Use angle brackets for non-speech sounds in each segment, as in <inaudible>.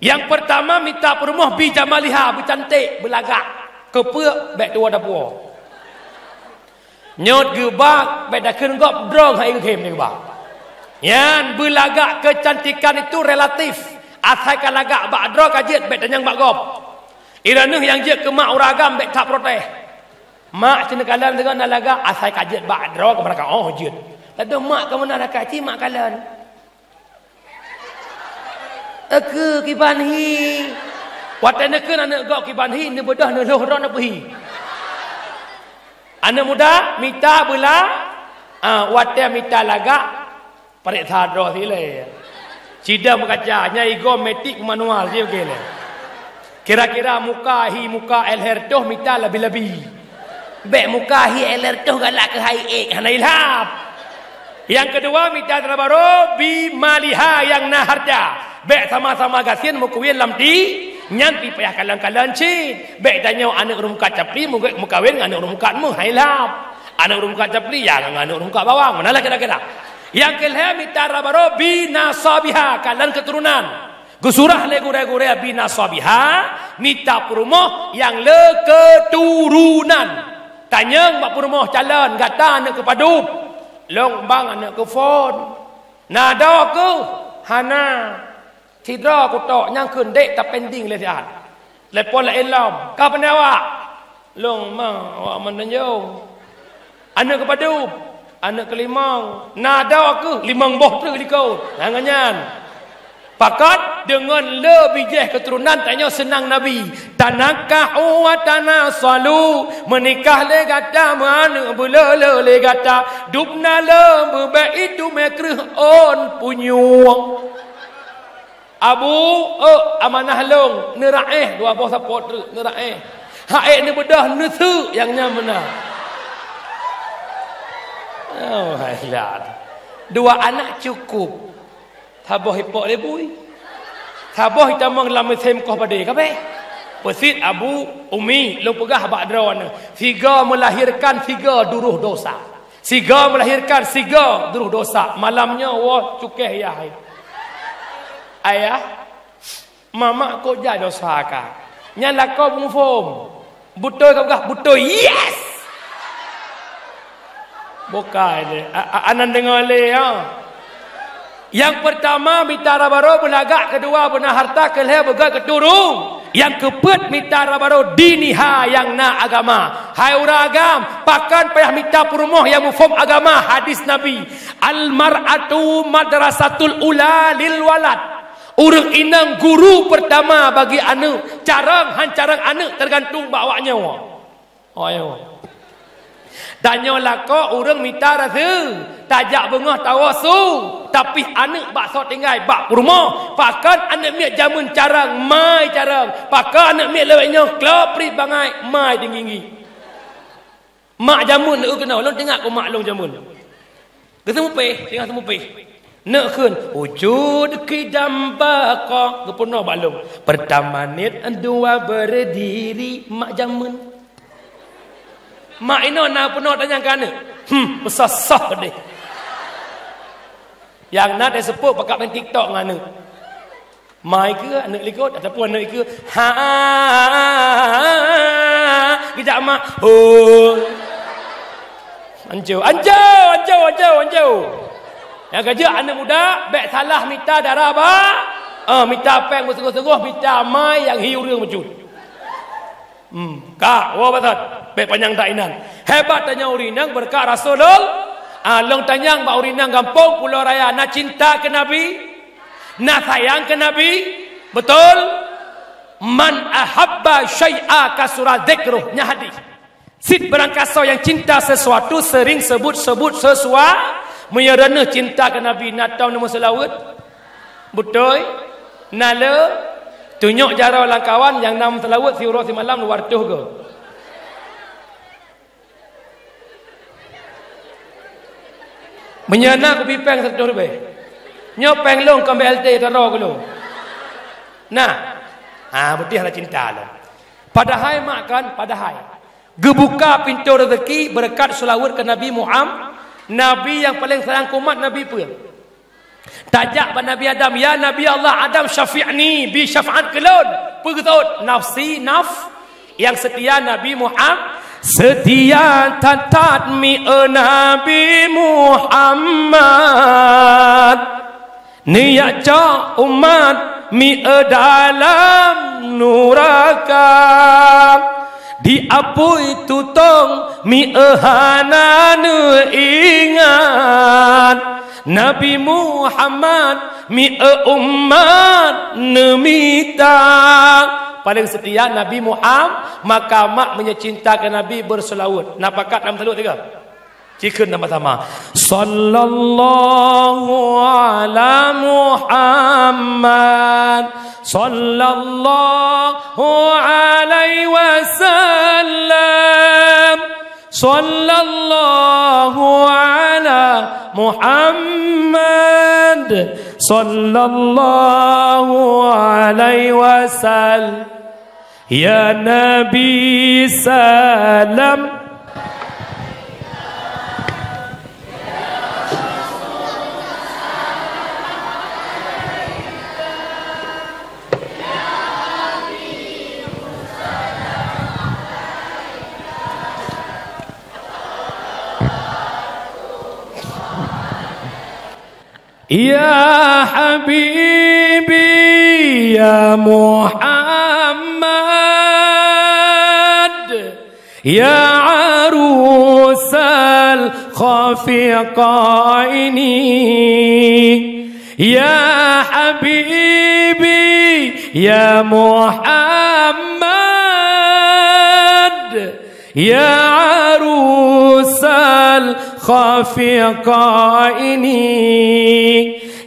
Yang pertama minta perumah bi jamaliha, bi cantik, belagak. Kepuk bek tua dapur. Nyot gebak bek dah kena gop drong hai kem ni gebak. Yan belagak kecantikan itu relatif. Asalkan lagak bak drong kajet bek tanyang bak gop. Iranu yang je ke mak uragam bek tak protes. Mak cina kalan dengan nak lagak asal kajet bak drong ke mereka. Oh jet. Lalu mak mana nak kaji mak kalan. Aku kiban hi. Watan nak kena nak gok kiban hi ni bodoh loh ron hi. Anak muda minta bela ah uh, watan minta lagak parik thadro sile. Cida mengkaca nyai go metik manual je okey le. Kira-kira muka hi muka el hertoh minta lebih-lebih. Bek muka hi el hertoh galak ke hai ek hanai lap. Yang kedua minta terbaru bi maliha yang naharja. Bek sama-sama gasin mukuin lam di nyan pi payah kalang-kalang ci. Bek tanya anak rumka capli muka mukawin anak rumka mu hailap. Anak rumka capli yang anak rumka bawang. Mana lah kira-kira? Yang kelima minta rabaro bi nasabiha kalang keturunan. Gusurah le gure-gure bi nasabiha minta perumoh yang le keturunan. Tanya mak perumoh calon gata anak kepadup. Long bang anak ke phone. Nada ke? Hana. ที่รอกูโตยังขึ้นเด็กแต่เป็นดิ่งเลยที่อ่านเลยปนละเอ็นลอมก้าปนาวะลงมาว่ามันนั่นโยอันนึงก็ปดูอันนึงก็ลิมองนาดากูลิมอง boh tu liko langanyan Pakat dengan lebih jeh keturunan tanya senang Nabi. Tanakahu wa tanasalu. Menikah le gata mana bula le le gata. Dubna le bebai itu mekrih on punyuang. Abu oh amanah long neraih dua bos support tu neraih. Haik ni bedah nusu yang nyamana. Oh hayat. Dua anak cukup. Taboh hipok lebui. Taboh hitamang lam sem koh pade kape. Pesit Abu Umi lo pegah bak drone. Tiga melahirkan tiga duruh dosa. Tiga melahirkan tiga duruh dosa. Malamnya wah cukeh ya hai ayah mama kau jadi dosa ka nyala kau mufom butoy kau gah butoy yes! Bukan anan dengar le ya. Yang pertama mitara baro belagak kedua benar harta kelih bega keturung. Yang kepet mitara baro diniha yang na agama. Hai ura agam pakan payah minta perumoh yang mufom agama hadis nabi. Al mar'atu madrasatul ula lil walad Urang inang guru pertama bagi anak. Carang hancarang anak tergantung bawa nyawa. Oh ya. Tanya lako urang minta rasa. Tajak bengah tawasu. Tapi anak bakso tinggal bak rumah. Pakan anak miak jamun carang. Mai carang. Pakan anak miak lewatnya. Kelopri bangai. Mai tinggi. Mak jamun nak kena. Long tengok kau mak long jamun. Ketemu peh. Tengok temu peh nak kun wujud kidam baqa kepuno balung pertama nit dua berdiri mak jamun. Mak ino na puno tanya kana hmm besasah deh yang nak dia sebut pakai main TikTok ngana mai ke anak likut ataupun anak ke ha kita mak. Oh. Anjau anjau anjau anjau anjau yang kerja anak muda, bek salah minta darah apa? Ah, minta peng bersungguh-sungguh, minta mai yang hiu ring mecut. Hmm, kak, wah betul. Bek panjang tak inan. Hebat tanya urinang berkat Rasulul. Ah, long tanya mbak urinang gampung pulau raya. Nak cinta ke Nabi? Nak sayang ke Nabi? Betul? Man ahabba syai'a kasura dhikruh. Nya hadis. Sid berangkasa yang cinta sesuatu sering sebut-sebut sesuatu Menyerana cinta ke Nabi nak tahu nama selawat. Betul? Nala tunjuk cara orang kawan yang nama selawat si si malam luar tuh ke. Menyana ke pipeng satu lebih. Nyopeng long ke BLT taro ke lo. Nah. Ha, betihlah cinta lo. Padahal makan, padahal. Gebuka pintu rezeki berkat selawat ke Nabi Muhammad Nabi yang paling sayang umat Nabi pun. Tajak pada Nabi Adam, ya Nabi Allah Adam syafi'ni bi syafa'at kelon. Pergetut nafsi naf yang setia Nabi Muhammad setia tatat mi Nabi Muhammad niat ca umat mi dalam nuraka diapui tutong mi ehana ingat. Nabi Muhammad mi umat nemita paling setia Nabi Muhammad maka mak menyecintakan Nabi berselawat. Nak pakat nama selawat چیخن متما صلى الله على محمد صلى الله عليه وسلم صلى الله على محمد صلى الله عليه وسلم يا نبي سلام يا حبيبي يا محمد يا عروس الخافقين يا حبيبي يا محمد يا عروس الخافقين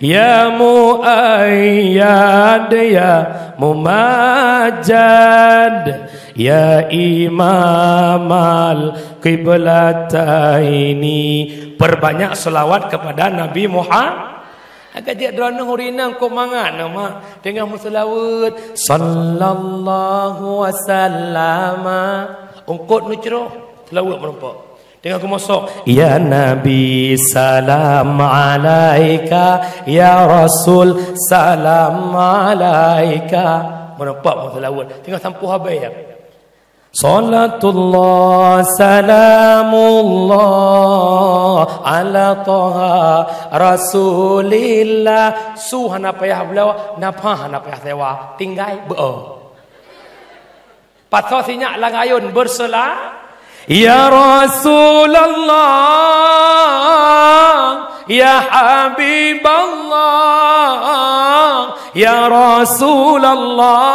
يا مؤيد يا ممجد يا إمام القبلتين Perbanyak selawat kepada Nabi Muhammad Agak dia drone hurina kau mangan nama dengan muslawat sallallahu wasallam ungkut nu ceroh selawat merempak dengan aku masuk ya nabi salam alaika. Ya rasul salam alaika. Merempak muslawat tengah sampu habis ya. Salatullah salamullah ala taha rasulillah. Suhana payah belawa napa hana payah sewa. Tinggai beo Patho sinyak lang ayun bersela Ya Rasulullah Ya Habiballah Ya Rasulullah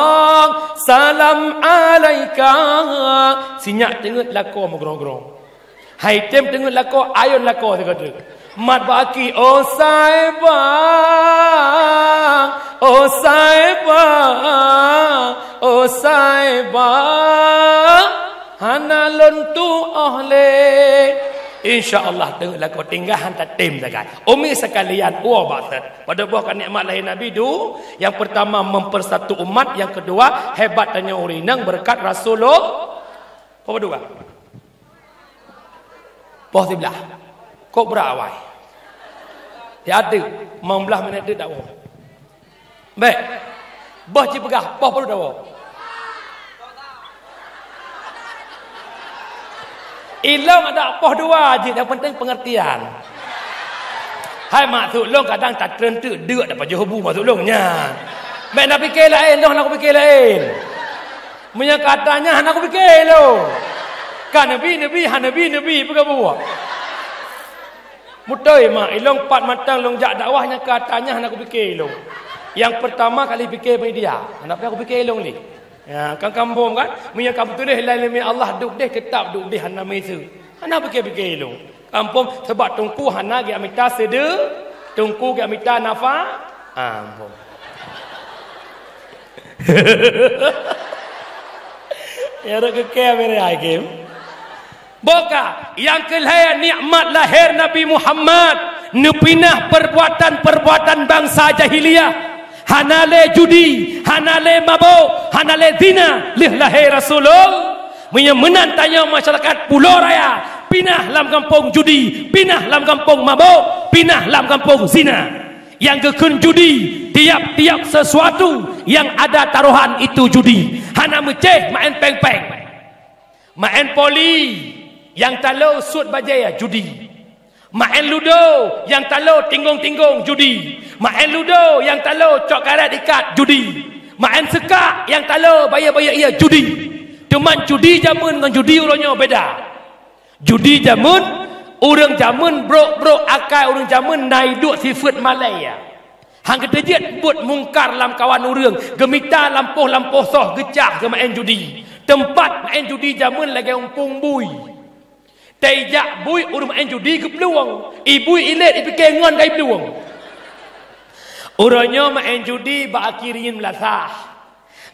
Salam alaika Sinyak tengok lako mengerong-gerong Hai tem tengok lako ayun lako dia kata Mat baki oh saibang Oh saibang Oh saibang Hana lentu ohle InsyaAllah tengoklah kau tinggal hantar tim dekat. Umi sekalian, wah batat. Pada buah nikmat lahir Nabi itu, yang pertama mempersatu umat, yang kedua hebat tanya urinang berkat Rasulullah. Apa kedua? Poh sebelah. Kau berawai. Ya ada. Membelah minit dia tak Baik. Bah cipegah. Poh perlu dah Ilong ada apa dua je yang penting pengertian. Hai mak tu long kadang tak terentu deuk dapat jobu mak tu longnya. Mek nak fikir lain long nak fikir lain. Punya katanya nak aku fikir lo. Kan nabi nabi han nabi nabi apa buat? Mutai mak ilong pat matang long jak dakwahnya katanya nak aku fikir lo. Yang pertama kali fikir bagi dia. Kenapa aku fikir long ni? Ya, kan kampung kan, punya kampung tu deh lain lain Allah duk deh tetap duk deh hana itu. Hana fikir-fikir lu. Kampung sebab tungku hana ge amita sede, tungku ge amita nafa. Ampun. <laughs> ya rak ke mere hakim. Boka yang kelihatan nikmat lahir Nabi Muhammad nupinah perbuatan-perbuatan bangsa jahiliyah hanale judi, hanale mabuk, hanale zina, lihlahi Rasulullah. Menyemenan tanya masyarakat Pulau Raya, pinah dalam kampung judi, pinah dalam kampung mabuk, pinah dalam kampung zina. Yang gekun judi Tiap-tiap sesuatu Yang ada taruhan itu judi. Hana meceh main peng-peng. Main poli Yang talau sud bajaya judi Main ludo Yang talau tinggung-tinggung judi Main ludo Yang talau cok karat ikat judi Main sekak Yang talau bayar-bayar ia judi Cuman judi jamun dengan judi urangnya beda Judi jamun Orang zaman bro-bro akal orang zaman naik duk sifat Malaya. Hang kata buat mungkar lam kawan orang. Gemita lampuh-lampuh soh gecah ke main judi. Tempat main judi zaman lagi umpung bui. Tejak bui orang main judi ke peluang. Ibu ilet dipikir ngon kai peluang. Orangnya main judi berakirin melasah.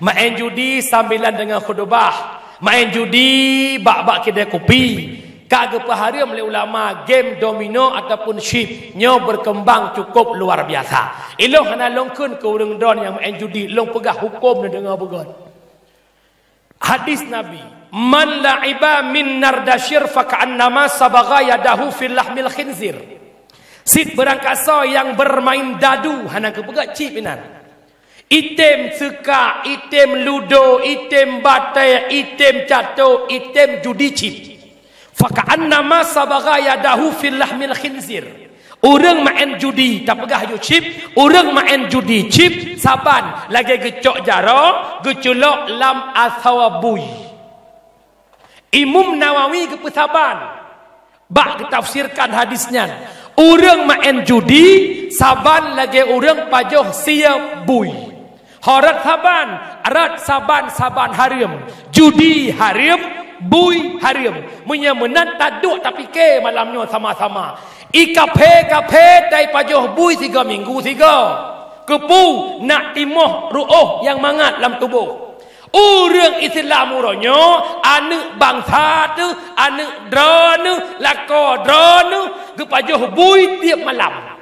Main judi sambilan dengan khudubah. Main judi bak-bak kedai kopi. Kagak pahari oleh ulama game domino ataupun chip nyo berkembang cukup luar biasa. Ilong hana longkun ke urang don yang main long pegah hukum na dengar bugon. Hadis Nabi, man la'iba min nardashir fa ka'annama sabagha yadahu fil lahmil khinzir. Sit berangkasa yang bermain dadu hana ke pegah chip inan. Item suka, item ludo, item batai, item cato, item judi chip. Faka'annama sabaga yadahu fil lahmil khinzir. Orang main judi tak pegah you chip, orang main judi chip saban lagi gecok jaro, geculok lam asawabui. Imam Nawawi ke pesaban. Bak ketafsirkan hadisnya. Orang main judi saban lagi orang pajoh sia bui. Harat saban, arat saban saban harim. Judi harim, bui harim munya menat taduk tapi ke malamnya sama-sama ikape kape dai pajoh bui tiga minggu tiga kepu nak timoh ruuh yang mangat dalam tubuh Orang Islam uronyo anu bangsa tu anu drone lako drone ke pajoh bui tiap malam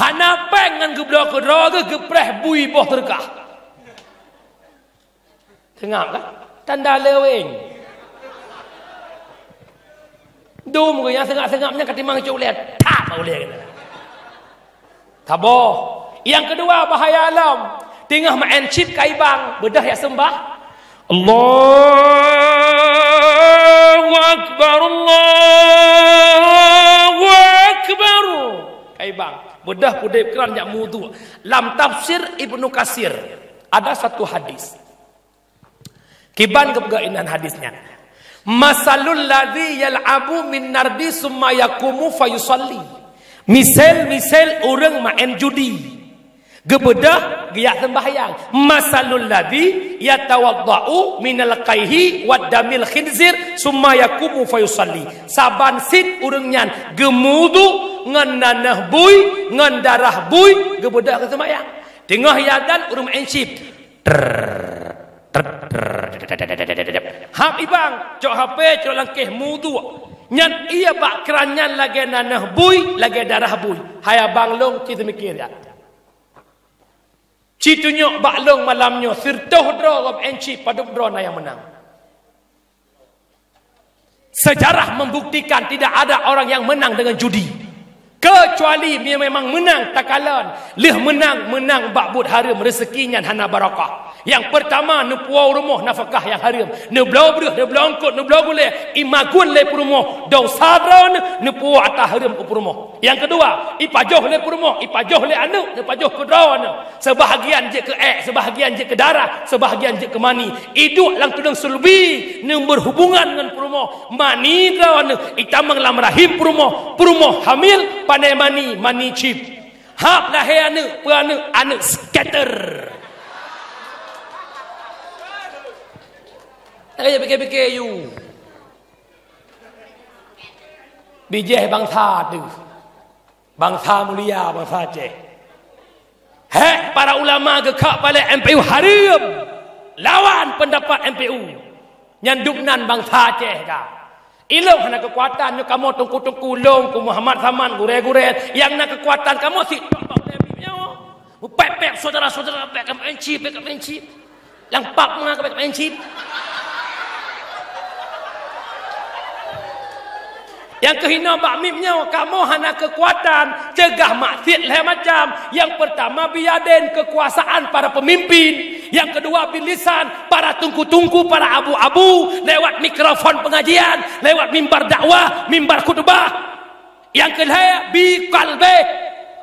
Hana pengen ke blok ke ke preh bui boh terkah Tengah kan? tanda leweng. Dum ke yang sengak-sengaknya kata mang cuk lihat. Tak mau lihat. Tabo. Yang kedua bahaya alam. Tengah main chip kai bang, bedah ya sembah. Allahu akbar Allahu akbar. Kai bang, bedah pudip keran jak mudu. Lam tafsir Ibnu Kasir ada satu hadis. Kiban kepegainan hadisnya. Masalul ladhi yal'abu min nardi summa yakumu fayusalli. Misal misal orang main judi. Gebedah giyak sembahyang. Masalul ladhi yatawadda'u minal qaihi wad damil khinzir summa yakumu fayusalli. Saban sit orang nyan gemudu ngan nanah bui ngan darah bui gebedah ke sembahyang. Tengah yadan orang main chip. Hap ibang, cok HP, cok langkeh mudu. Nyan iya bak keranyan lagi nanah bui, lagi darah bui. Hai abang long, kita mikir ya. Citunya bak long malamnya, sirtuh draw of enci paduk draw na yang menang. Sejarah membuktikan tidak ada orang yang menang dengan judi. Kecuali dia memang menang takalan. Lih menang, menang bakbut harim rezekinya hana barakah. Yang pertama nu puau rumah nafkah yang harim. Nu belau beruh, nu belau angkut, nu belau gule. Imagun le rumah. Dau sadran nu puau atah harim ke rumah. Yang kedua, ipajoh le rumah, ipajoh le anu, nu pajoh ke anu. Sebahagian je ke ek, sebahagian je ke darah, sebahagian je ke mani. Iduk lang tudung sulbi nu berhubungan dengan rumah. Mani anu, itamang lam rahim rumah. Rumah hamil pandai mani, mani chip. Hap lahir anu, anu, anu scatter. Tak kaya fikir-fikir you. Bijih bangsa tu. Bangsa mulia, bangsa Aceh. Hek para ulama gekak balik MPU harim. Lawan pendapat MPU. Nyanduknan bangsa Aceh ka. Ilong nak kekuatan you kamu tungku-tungku long ku Muhammad Saman gure-gure yang nak kekuatan kamu si tok Pepek saudara-saudara pek kamu encip, pek kamu encip. Yang pak mengapa pek kamu encip. Yang kehina bakmimnya kamu hana kekuatan cegah maksiat lah macam. Yang pertama biaden kekuasaan para pemimpin. Yang kedua bilisan para tungku-tungku para abu-abu lewat mikrofon pengajian, lewat mimbar dakwah, mimbar khutbah. Yang kedua bi kalbe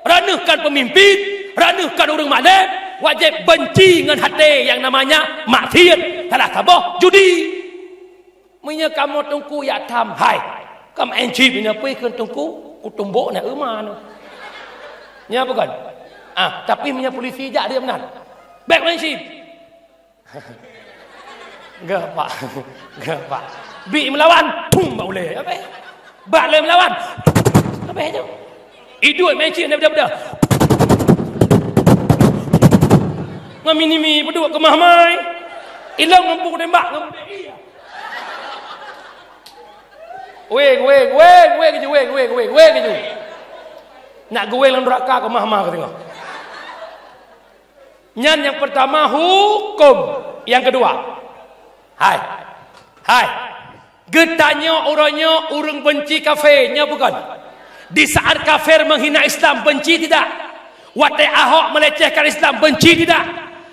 ranuhkan pemimpin, ranuhkan orang malam, wajib benci dengan hati yang namanya maksiat. Salah tabah judi. Punya kamu tungku ya tam hai. Kam enci punya pergi ke tungku, ku tumbuk nak rumah tu. Nya bukan? Ah, tapi punya polisi jak dia benar. Baik enci. <laughs> Gak pak, <laughs> gak pak. Bi melawan, pum boleh. Apa? Bak le melawan. Apa itu? Idut menci ni benda-benda. Ngaminimi berdua ke mahmai. Ilang ngempuk tembak ngempuk. Weng, weng, weng, weng keju, weng, weng, weng, weng keju. Nak gue dalam neraka ke mahmah ke tengok. Nyan yang pertama hukum. Yang kedua. Hai. Hai. Getanya orangnya orang benci kafirnya bukan. Di saat kafir menghina Islam benci tidak. Watai Ahok melecehkan Islam benci tidak.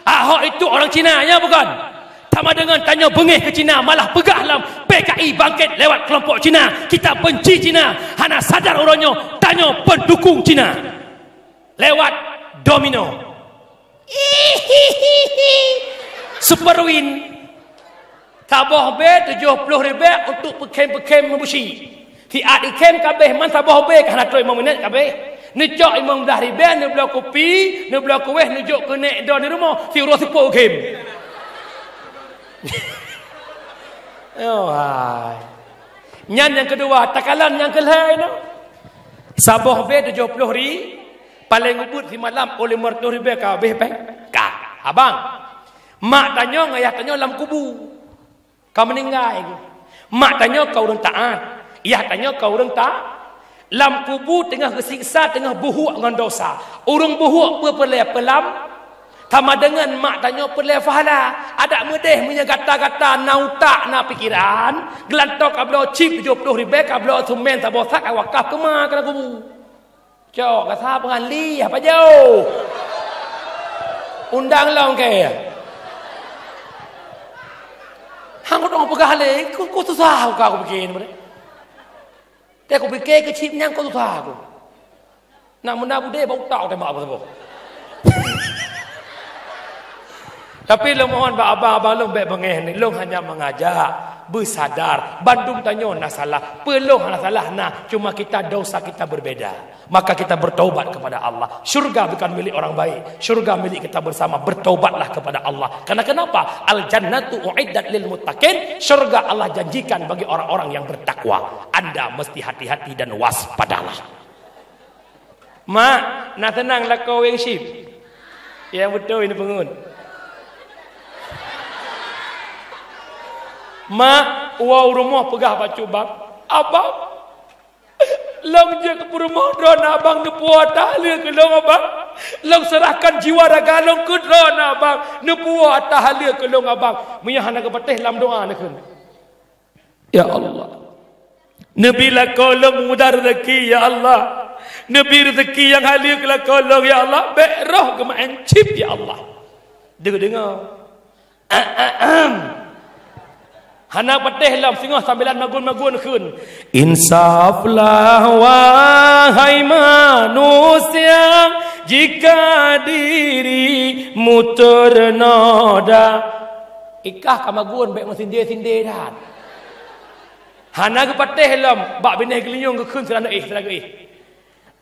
Ahok itu orang Cina ya bukan. Sama dengan tanya bengih ke Cina malah pegahlah PKI bangkit lewat kelompok Cina. Kita benci Cina. Hana sadar orangnya tanya pendukung Cina. Lewat domino. <laughs> Superwin. Tabah be 70 ribu untuk pekem-pekem membusi. Ti ad ikem kabeh man tabah be kana troy momenet kabeh. Nejok imam dah ribu, ne blok kopi, ne blok kueh, nejok ke nek do ni rumah, si urus kem. <laughs> oh, hai. Nyan yang kedua, takalan yang kelai no. Sabah be 70 ri, paling ubut di malam oleh mertua ribe ka be pe. Ka, abang. Mak tanya ngayah tanya dalam kubu. Kau meninggal. Mak tanya kau orang taat. Ia tanya kau orang tak. Lam kubu tengah kesiksa, tengah buhuk dengan dosa. Orang buhuk apa pelam, sama dengan mak tanya perlu fahala. Ada mudeh punya kata-kata nautak na pikiran. Gelantok ablo chip 70 ribu ablo sumen tak bosak awakaf ke mak kena kubu. Cok kata pengali apa jauh. Undang lah ke. Hang kau dong pegah le, kau susah kau aku bikin mana. Dia aku bikin ke chip nyang kau susah aku. Nak menda bude bau tau ke mak apa tapi lo mohon ba abang-abang lo baik bengeh ni. Lo hanya mengajak bersadar. Bandung tanya nak salah. Perlu nak salah nah. Cuma kita dosa kita berbeda. Maka kita bertaubat kepada Allah. Syurga bukan milik orang baik. Syurga milik kita bersama. Bertaubatlah kepada Allah. Karena kenapa? Al jannatu uiddat lil muttaqin. Syurga Allah janjikan bagi orang-orang yang bertakwa. Anda mesti hati-hati dan waspadalah. Mak nak tenanglah kau yang ship yang betul ini pengun Mak, wow rumah pegah bacu bang. Abang, long je ke rumah don abang ne puat tahlia ke long abang. Long serahkan jiwa raga long ke don abang. Ne puat tahlia ke long abang. Munya hana ke patih lam doa ne kun. Ya Allah. Nabi kolong mudar rezeki ya Allah. Nabi rezeki yang halia ke la kolong ya Allah. Be roh ke cip ya Allah. Dengar dengar. Ahem. Hana petih lam singah sambilan magun-magun kun. Insaflah wahai manusia jika diri ternoda. Ikah kamagun baik sindir-sindir dah. Hana ke petih lam bak binih gelinyung ke kun serana eh serana eh.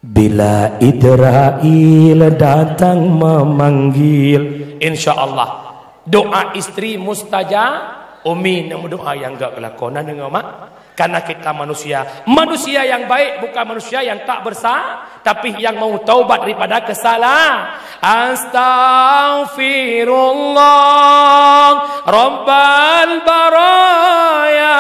Bila Israel datang memanggil insya-Allah doa istri mustajab Umi nak berdoa yang enggak kelakonan dengan mak. Karena kita manusia. Manusia yang baik bukan manusia yang tak bersah. Tapi yang mau taubat daripada kesalahan. Astaghfirullah. Rabbal baraya.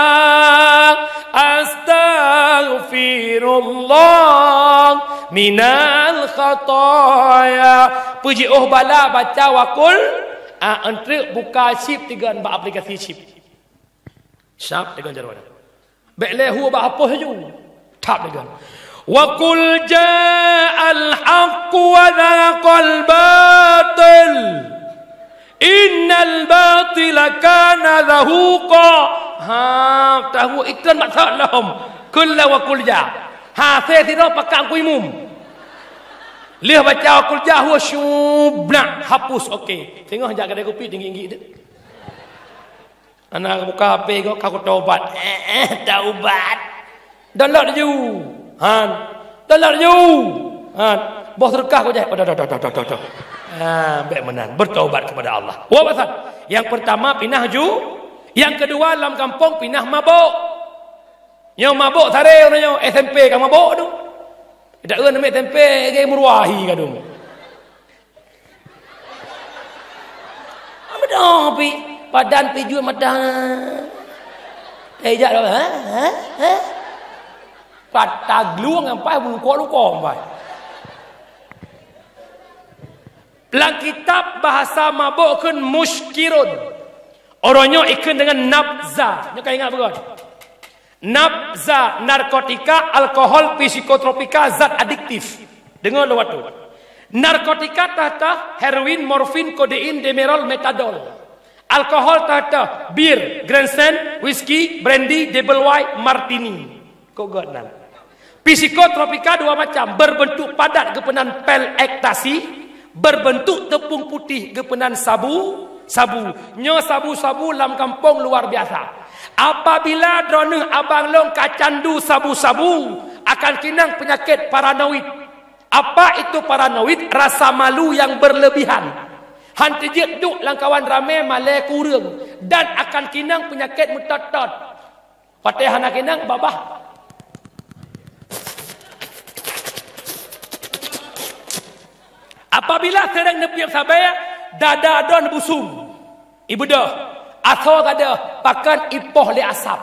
Astaghfirullah. Minal khataya. Puji oh bala baca wakul. Ah, entrik buka chip tiga empat aplikasi chip. Syap dengan jarum. Baik lehu apa apa saja. Tap dengan. Wa qul ja'al haqq wa dhaqal batil. Innal batila kana zahuqa. Ha, tahu iklan maksud lahum. Kullu wa qul ja'. Ha, saya tidak pakai kuimum. Lihat baca akul jahu syubna hapus okey. Tengok jak kedai kopi tinggi-tinggi tu. Anak buka HP kau kau taubat. Eh, <laughs> taubat. Download you. Han. Download you. Han. Bos rekah kau je. Oh, dah, dah, dah, dah, dah, dah. Ha, baik menan. Bertaubat kepada Allah. Wa pasal. Yang pertama pinah ju. Yang kedua dalam kampung pinah mabuk. Yang mabuk sare orangnya SMP kan mabuk tu. Tak kena ambil tempe ke murwahi kadung. Apa dah pi? Padan pi jual madan. Eh jak. Ha? Ha? Ha? Patag luang ampai bulu kok lu kong bai. Dalam kitab bahasa mabuk kan muskirun. Orangnya ikan dengan nabza. Nyo ingat betul? Nabza, narkotika, alkohol, psikotropika, zat adiktif. Dengar lewat tu. Narkotika tahta heroin, morfin, kodein, demerol, metadol. Alkohol tahta bir, Grandstand, whisky, brandy, double white, martini. Kau got nan. Psikotropika dua macam. Berbentuk padat kepenan pel ektasi. Berbentuk tepung putih kepenan sabu. Sabu. Nyo sabu-sabu dalam kampung luar biasa. Apabila drone abang long kacandu sabu-sabu akan kinang penyakit paranoid. Apa itu paranoid? Rasa malu yang berlebihan. Hantu jik duk langkawan ramai malai kurung. Dan akan kinang penyakit mutat-tat. Fatihah nak kinang babah. Apabila sering nepiak sabaya, dada don busung. Ibu dah. Atau ada pakan ipoh le asap.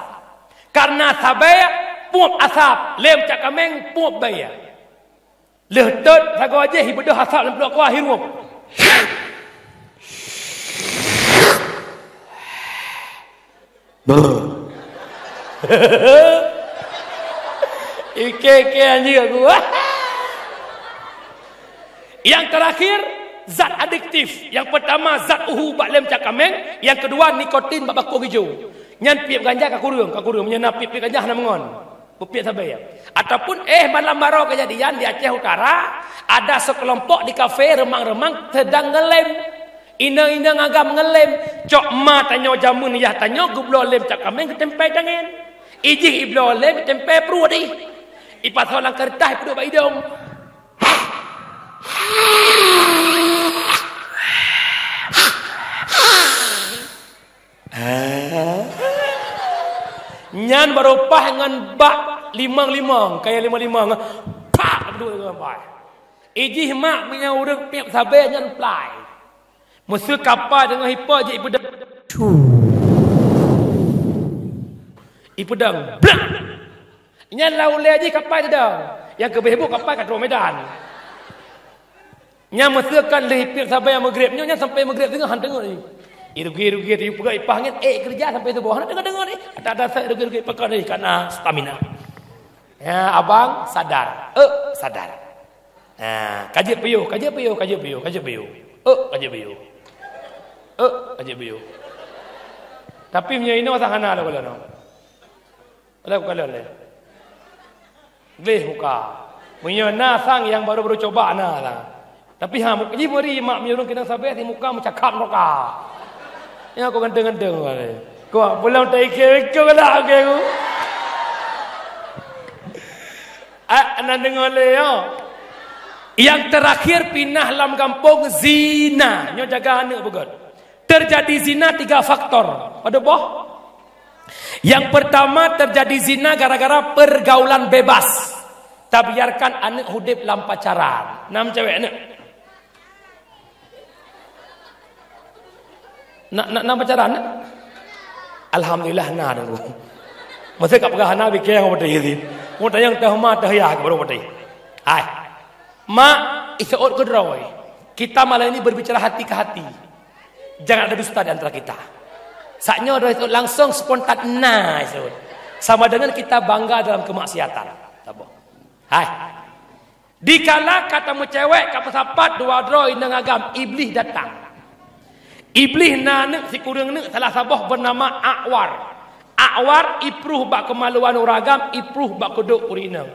Karena sabaya puap asap, lem cak kameng puap baya. Leh tot sago ibu dah asap lem peluk kuah hirup. Ike-ike <laughs> anjing aku. <laughs> Yang terakhir, zat adiktif. Yang pertama zat uhu bak lem cak kameng, yang kedua nikotin bak bakul hijau. Nyan piap ganja ka kurung, ka kurung piap piap ganja nak mengon. Piap sabai. Ataupun eh malam baru kejadian di Aceh Utara, ada sekelompok di kafe remang-remang sedang ngelem. Ina-ina ngagam ngelem. Cok ma tanya jamun ya tanya gublo lem cak kameng ketempai tangan. Ijih iblo lem ketempai perut di. Ipat orang kertas perut bak hidung. Nyan baru pah dengan bak limang-limang. Kayak limang-limang. Pak! Berdua dengan bak. Iji mak punya urut piap sabar nyan play. Musuh kapal dengan hipa je ibu dah. Ibu dah. Blak! Nyan laulai je kapal je dah. Yang kebehebu kapal kat Medan. Nyan musuh kan lehipir sabar yang maghrib. Nyan sampai maghrib tengah han tengok ni. Irugi-irugi tu pegak ipah angin. Eh kerja sampai tu bawah. Dengar-dengar ni. Tak ada saya irugi-irugi pakai ni. Karena stamina. Ya, abang sadar. Eh, sadar. Ha, kaji piyu, kaji piyu, kaji piyu, kaji piyu. Eh, kaji piyu. Eh, kaji piyu. Tapi punya ini masa hana lah kalau no. Kalau kalau le. Leh muka. Punya nasang yang baru-baru coba na lah. Tapi ha muka ji mari mak menyuruh kita sampai di muka mencakap muka. Ya aku ganteng-ganteng wale. Kau pulang tak ikut kau kena aku. aku. <laughs> Ah, anak dengar le yo. Yang terakhir pindah dalam kampung zina. Nyo jaga anak bukan. Terjadi zina tiga faktor. Pada boh. Yang pertama terjadi zina gara-gara pergaulan bebas. Tak biarkan anak hudip dalam pacaran. Enam cewek anak. Nak nak nak pacaran? Nak? Alhamdulillah nak dulu. Masa kat pegah nak fikir yang betul ini. Mau tanya teh mak teh ya baru betul. Hai. Mak isaut kedroy. Kita malam ini berbicara hati ke hati. Jangan ada dusta di antara kita. Saknya ada itu langsung spontan nah itu. Sama dengan kita bangga dalam kemaksiatan. apa. Hai. Dikala kata mencewek kat pesapat dua droi nang agam iblis datang. Iblis nak si kurang nak salah sabah bernama Akwar. Akwar ipruh bak kemaluan uragam, ipruh bak kuduk urina.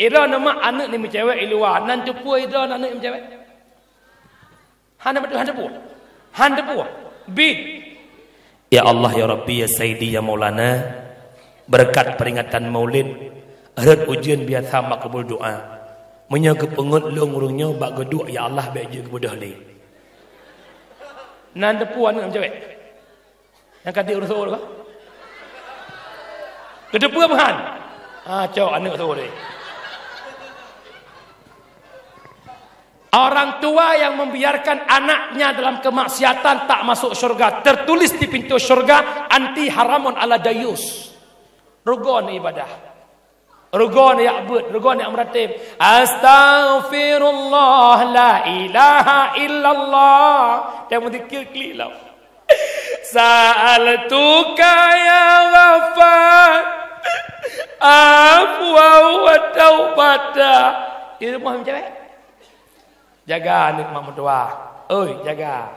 Ira nama anak ni mencewek luar. Nan tu pun ira anak ni mencewek. Handa betul handa pun. Handa pun. Bid. Ya Allah ya Rabbi ya Sayyidi ya Maulana. Berkat peringatan Maulid. Arat ujian biasa mak kabul doa. Menyaga pengut long urungnya bak geduk ya Allah baik je kepada ni. Nan depu anak mencewek. Yang kata urus urus kah? Kedepu apa han? Ah, cok anak tu ni. Orang tua yang membiarkan anaknya dalam kemaksiatan tak masuk syurga. Tertulis di pintu syurga anti haramun ala dayus. Rugon ibadah. Rugon ya abud, rugon ya meratib. Astaghfirullah la ilaha illallah. Dia mesti klik lah. <laughs> Sa'altuka ya ghafar. Afwa wa taubata. Ini rumah macam mana? Jaga anak mak mertua. Oi, jaga.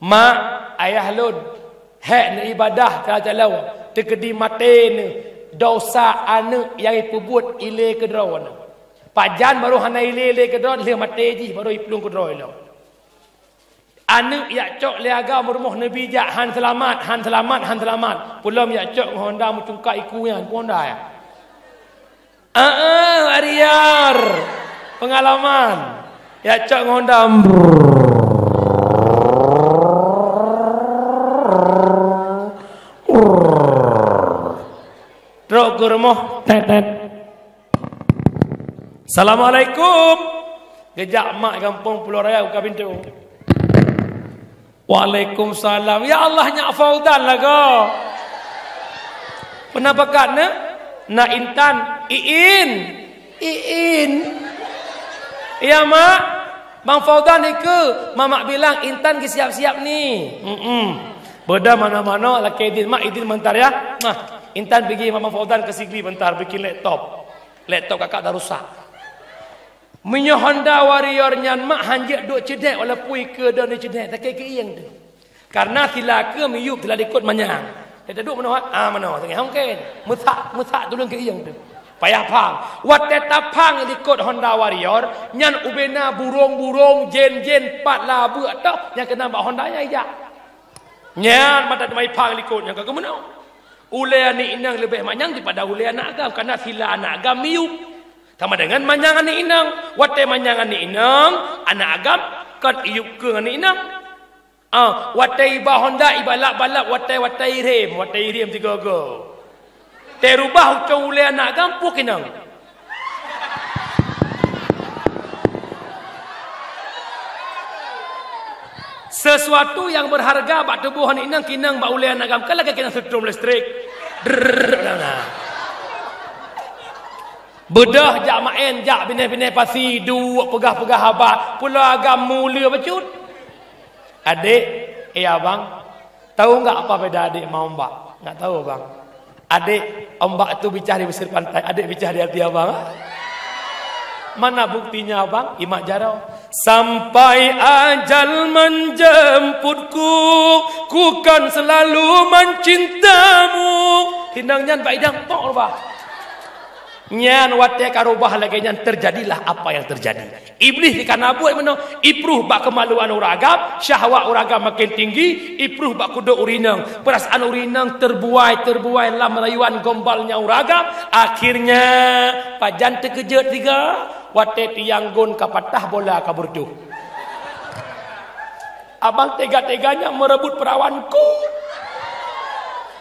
Mak ayah lun. Hak ni ibadah tak jalau. Tekedi mati ni. Dosa anak yang ipu ile ke drawan. Pajan baru hana ile ile ke drawan. Ile mati je baru iplung ke drawan. Anak ya cok le agam rumah Nabi jak han selamat, han selamat, han selamat. Pulam ya cok Honda mucungka iku yang Honda ya. Ah, uh, Ariar. Pengalaman. Ya cak ngondam. Teruk ke rumah. Tetet. Assalamualaikum. Gejak mak kampung Pulau Raya buka pintu. Waalaikumsalam. Ya Allah nyak faudan lah kau. Kenapa kat nak? Nak intan. Iin. Iin. Ya mak, Bang Faudan ni ke? Mamak bilang Intan ke siap-siap ni. Hmm. Beda mana-mana laki Idin. Mak Idin bentar ya. Nah, Intan pergi Mama Faudan ke Sigli bentar bikin laptop. Laptop kakak dah rusak. Minyak Honda Warrior nyan mak hanjek duk cedek wala pui ke dan dia cedek tak ke iyang tu. Karena tila ke miyup tila dikut manyang. Dia duduk mana? Ah mana? Tengah mungkin. Musak, musak tolong ke iyang tu payah pang wat teta pang di kod Honda Warrior nyan ubena burung-burung jen-jen pat labu atau yang kena bak Honda ija nyan mata mai pang di kod yang ke kemana ulai ni inang lebih manyang daripada ulai anak agam. Karena sila anak agam miup sama dengan manyang ni inang. Wat te manyang ni inang anak agam kan iup ke ni inang? Ah wat te iba Honda ibalak balak wat te wat te rem wat te rem tiga go terubah ucap ulai anak gampu kinang. Sesuatu yang berharga bak tubuhan inang kinang bak ulai anak gampu. Kalau kinang setrum listrik. Bedah jak main jak binai-binai pasi dua pegah-pegah habat. Pula agam mulia becut. Adik, eh abang, tahu enggak apa beda adik mau mbak? Enggak tahu bang. Adik ombak itu bicara di pesisir pantai, adik bicara di hati abang. Mana buktinya abang? Imak jarau. Sampai ajal menjemputku, ku kan selalu mencintamu. Hindangnya Pak Idang, tok bah. Nyan wate karubah lagi nyan terjadilah apa yang terjadi. Iblis di kana buat mana? Ipruh bak kemaluan uragam, syahwat uragam makin tinggi, ipruh bak kudu urinang. Perasaan urinang terbuai terbuai dalam rayuan gombalnya uragam, akhirnya pajan terkejut tiga, wate tiang gun kapatah bola kabur tu. Abang tega-teganya merebut perawanku.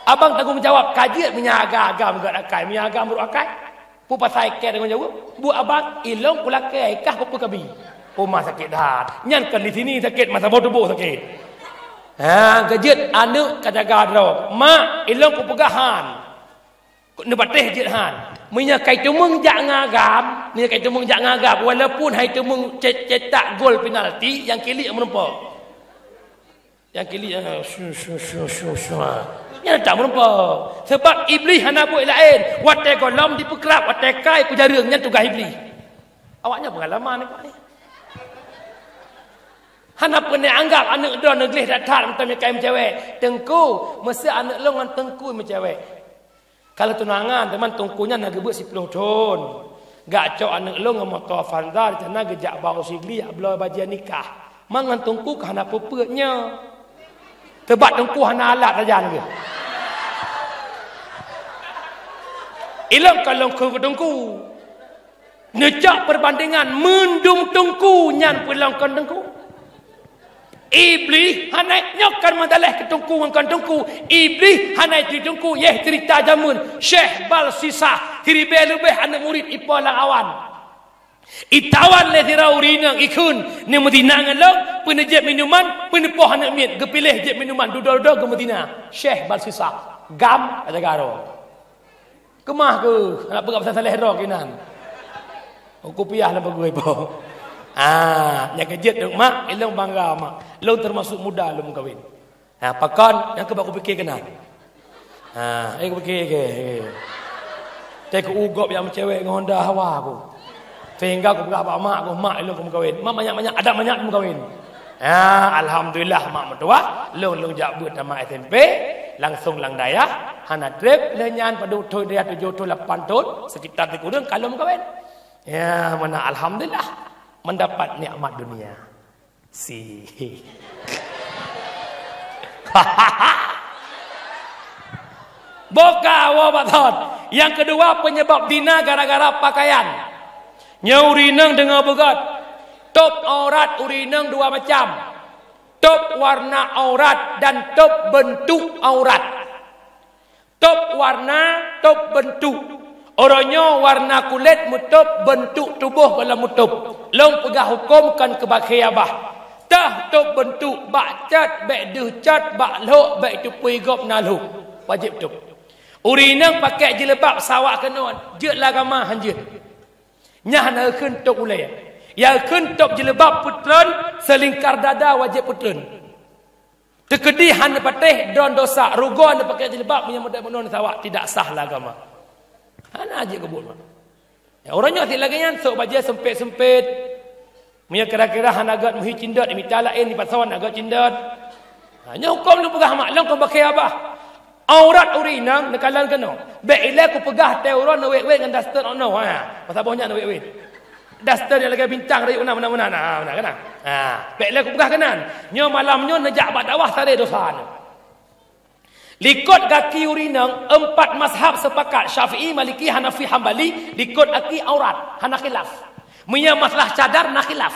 Abang tanggung jawab kajian menyaga agam gak akai, menyaga muruk akai. Pu pasai ke dengan jawab. Bu abang ilong pula ke kah pu kabi. Pu mah sakit dah. Nyan kan di sini sakit masa bodoh bodoh sakit. Ha gajet anu kajaga ro. Ma ilong pu pegahan. Ne pateh jit han. Minya kai tumung jak ngagam, ni kai tumung jak ngagam walaupun hai tumung cetak gol penalti yang kilik menempok. Yang kili uh, syu syu syu syu syu. Ya tak merempa. Sebab iblis hana buat lain. Watai golam di pekerap, watai kai pujarangnya tugas iblis. Awaknya pengalaman ni ni. Hana pernah anggap anak dia negeri datang macam kain cewek. Tengku, mesti anak lo dengan tengku macam cewek. Kalau tunangan, teman tengkunya nak gebut si peluh ton. Gak cok anak lo dengan motor Avanza, jangan gejak bau sigli, belah bajian nikah. Mangan tengku kerana pepeknya. Tebat tengku hana alat saja ni. Ilang kalau kau tengku. Nejak perbandingan mendung tengku nyan pelangkan tengku. Iblis hanai nyokan madalah ke tungku kan tungku. Iblis hanai di tungku yeh cerita jamun Syekh Bal Sisa hiribe lebih anak murid lang awan. Itawan le tira urina ikun ni Medina ngalong penejet minuman penepoh anak miet gepilih jet minuman duduk-duduk ke Medina. Syekh Bal Sisa gam ada garo. Kemah ke nak pergi pasal saleh roh kinan. Aku piah lah bagus ipo. <laughs> Ah, yang kejut duk mak, elong bangga mak. Long termasuk muda lu kawin. Ha, pakon yang kebak aku fikir kena. Ha, aku fikir ke. Tak aku ugop yang cewek dengan Honda hawa aku. Sehingga aku berapa mak aku mak elong aku kawin. Mak banyak-banyak ada banyak aku kawin. Ha, alhamdulillah mak mertua, long long jak buat nama SMP, langsung lang daya, hana trip lenyan pada tujuh dia tujuh tu lapan tahun, sekitar bulan kalau kawin. Ya, mana alhamdulillah mendapat nikmat dunia. Si. <laughs> Boka wabatot. Yang kedua penyebab dina gara-gara pakaian. Nyaurineng dengan begat. Top aurat urineng dua macam. Top warna aurat dan top bentuk aurat. Top warna, top bentuk. Orangnya warna kulit mutup bentuk tubuh kalau mutup. Long pegah hukumkan ke bakai abah. Tah tu bentuk bak cat, bak duh cat, bak lok, bak tu pui gop nalu. Wajib tu. Urinang pakai jilbab sawak kena. Jut lah gama Nyah na khun tok ulai. Ya khun tok jilbab putran selingkar dada wajib putran. Tekedihan patih don dosa rugon pakai jilbab punya mudah menon sawak tidak sah lah agama. Hana aja kebun mak. Ya, orangnya tidak lagi yang sok baca sempit-sempit. Punya kira-kira hana agak muhi cindat. Ini tak lain di pasawan agak cindat. Hanya hukum lu pegah mak. Lang kau pakai apa? Aurat urinang nekalan kena. Baiklah aku pegah teoran na wek-wek dengan duster oh no. Ha. Pasal banyak na wek-wek. Duster yang lagi bintang dari mana-mana. Nah, mana kena. Ha. Baiklah aku pegah kenan. Nyo malamnya nejak bak dakwah tadi dosa. Nah. Likut kaki urinang, empat mazhab sepakat. Syafi'i, Maliki, Hanafi, Hambali. Likut kaki aurat. Hana khilaf. Punya masalah cadar, nak khilaf.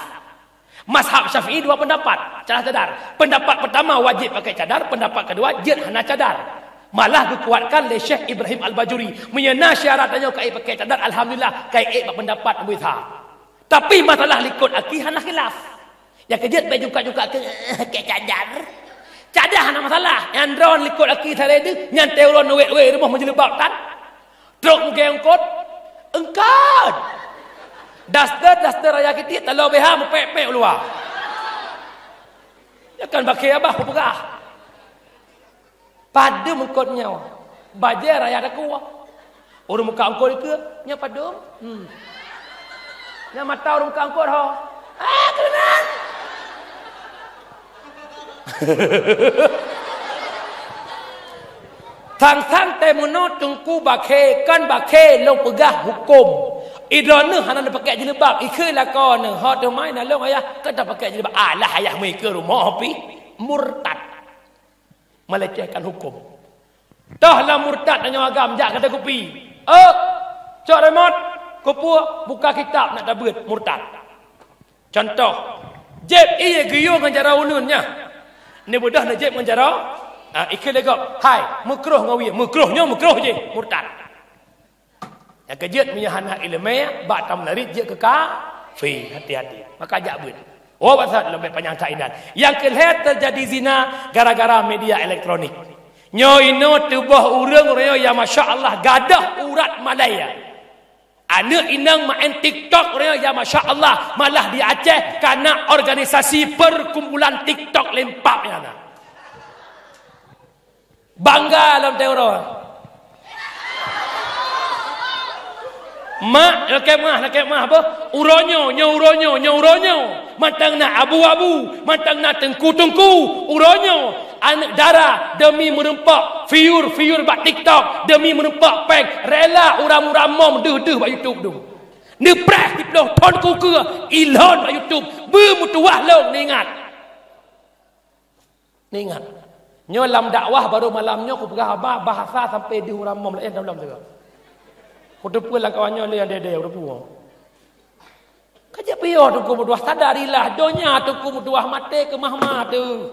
Mazhab Syafi'i dua pendapat. Cadar cadar. Pendapat pertama wajib pakai cadar. Pendapat kedua, jet hana cadar. Malah dikuatkan oleh Syekh Ibrahim Al-Bajuri. Menyana syaratnya kai pakai cadar. Alhamdulillah, kai ek pendapat Abu Ithha. Tapi masalah likut kaki hana khilaf. Yang kejut, baik juga-juga ke, ke cadar. Ada hana masalah. Yang drone likut laki saya itu. Yang teoron wek-wek rumah menjelubak kan. Truk muka yang kot. Engkau. Duster, duster raya kita. Talau beha mupek-pek luar. Kan pakai abah pegah. Pada mengkotnya. Bajar raya ada kuah. Orang muka angkor itu. Nya pada. Hmm. Nya mata orang muka angkor. Ah, kenal. <laughs> Tang-tang temuno tungku bakhe kan bakhe lo pegah hukum. Idron ne hanan pakai jilbab ikhe la ko ne ha de mai na lo ayah ka tak pakai jilbab. Alah ayah mai ke rumah pi murtad. Melecehkan hukum. Dah lah murtad dengan agam jak kata kupi. Oh, cok remote. Kupu buka kitab nak dabut murtad. Contoh. Jeb iya dengan cara ulunnya. Ni budak najib menjara. Ah ikut legap. Hai, mukruh ngawi. Mukruhnya mukruh je. Murtad. Yang kejut punya anak ilmu bak tam larit je ke fi hati-hati. Maka ajak buat. Oh pasal lebih panjang tak. Yang kelihatan terjadi zina gara-gara media elektronik. Nyo ino tubuh urang orang yang masya-Allah gadah urat Malaya. Anak inang main TikTok orang ya Masya Allah malah di Aceh karena organisasi perkumpulan TikTok lempak ya nak. Bangga dalam teori. Mak, laki mah, laki mah apa? Uronyo, nyo uronyo, nyo uronyo. Matang na abu-abu, matang na tengku-tengku, uronyo. Anak darah demi merempak fiur fiur bak TikTok demi merempak peng rela uram-uram mom deh-deh bak YouTube tu. Ni preh tip dah ton ku ke ilhon bak YouTube bermutuah long ni ingat. Ni ingat. Nyo lam dakwah baru malamnya aku pegah bahasa sampai di uram mom lain dalam tu. Kudu pula kawannya le yang dede udah puang. Kaja piyo tu ku berdoa sadarilah donya tu ku berdoa mate ke mahmah tu.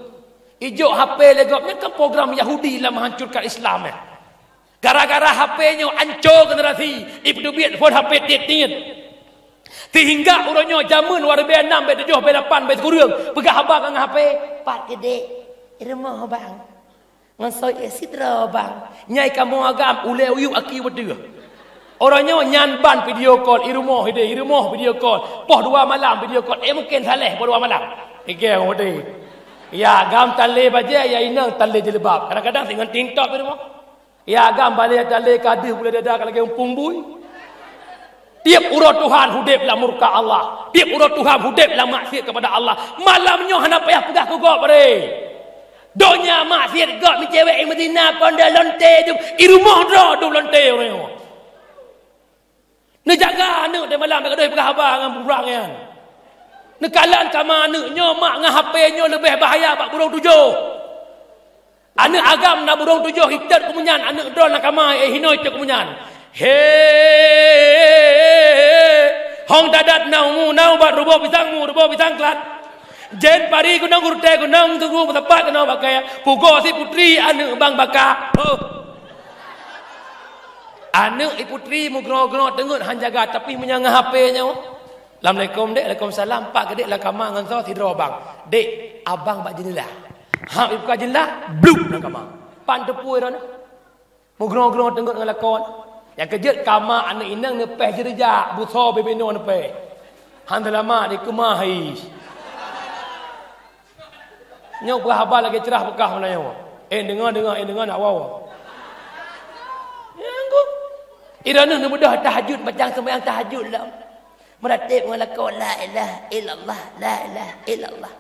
Ijo HP legopnya kan program Yahudi lah menghancurkan Islam eh. Gara-gara HP-nya hancur generasi. Ibnu Biat pun HP tiat-tiat. Sehingga urutnya jaman war B6, B7, B8, B10. Pegah abang dengan HP. Pak gede. Rumah bang. Ngasoi esidra bang. Nyai kamu agam. Ule uyu aki berdua. Orangnya nyanban video call, irumah ide, irumah video call. Poh dua malam video call. Eh mungkin saleh poh dua malam. Ikir orang ide. Ya agam tali baja ya inang tali jilbab. Kadang-kadang dengan TikTok di rumah. Ya agam balik tali kadih boleh ada kalau dia umpung bui. Tiap urut Tuhan hudib lah murka Allah. Tiap urut Tuhan hudib lah maksiat kepada Allah. Malamnya hendak payah pegah ke gok beri. Donya maksiat gok ni cewek yang Medina pondok lonte tu. Irumah dah tu lonte orang. Ni jaga anak dia malam tak ada pergi dengan burang kan. Ni kalan kama anaknya mak dengan HP-nya lebih bahaya bak burung tujuh. Anak agam nak burung tujuh hitat kemunyan anak drone nak kama eh hinoi tu kemunyan. He Hong dadat nau nau bat rubo pisang mu rubo pisang klat. Jen pari gunang urte gunang tunggu tempat kena pakai. Pugo si putri anak bang baka. Oh. Anak ibu mu gero-gero tengut han jaga tapi menyangah HP-nya. Assalamualaikum dek, Waalaikumsalam. Pak gedek lah kamar dengan saya tidur abang. Dek, abang bak jendela. Ha ibu ka jendela, bluk nak kamar. Pan tepu ira Mu gero-gero tengut dengan lakon. Yang kejut kamar anak inang nepeh jerejak, buso bebeno nepeh. Han lama di kemah hai. Nyok berhabar lagi cerah bekah mana Eh dengar dengar eh dengar nak wawa. Irana ni mudah tahajud macam sembahyang tahajud lah. Meratib mengelakon la ilaha illallah, la ilaha illallah.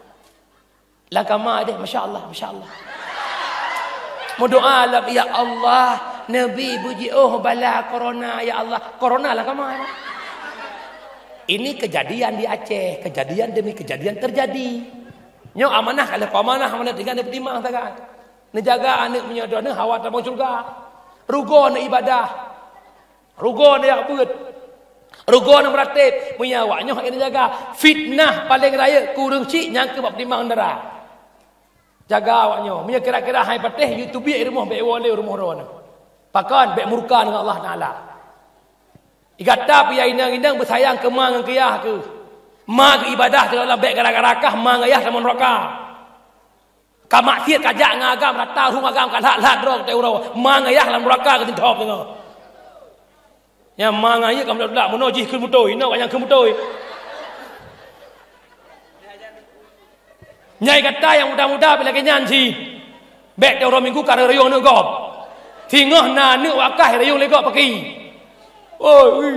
Langkama dia, Masya Allah, Masya Allah. Mudoa lah, Ya Allah, Nabi puji, oh bala corona, Ya Allah. Corona lah kama. Ini kejadian di Aceh. Kejadian demi kejadian terjadi. Nyo amanah kalau amanah amanah tinggal di petimang tak kan. Nejaga anak punya doa, hawa tak mau surga. Rugo nak ibadah. Rugo dia. Rugo nak meratib. Punya awaknya yang jaga. Fitnah paling raya. Kurung cik nyangka bab timang darah. Jaga awaknya. Punya kira-kira hai patih. Youtube biar rumah. Baik wale rumah orang. Pakan. Baik murka dengan Allah Ta'ala. Ikata pia inang-inang bersayang ke mak dengan kiyah ke. Mak ke ibadah kalau dalam baik gara-garakah. Dengan ayah sama neraka. Kamak siat kajak dengan agam. Rata rumah agam. Kalah-lah drog. Mak ayah dalam neraka. Ketintok dengan. Yang manga ye kam dak mono ji kun mutoi no yang kun mutoi. Nyai kata yang muda-muda bila kenyan si. Bek dia orang minggu kara rayong nak gop. Tingah na nak wakah rayong le gop pagi. Oi.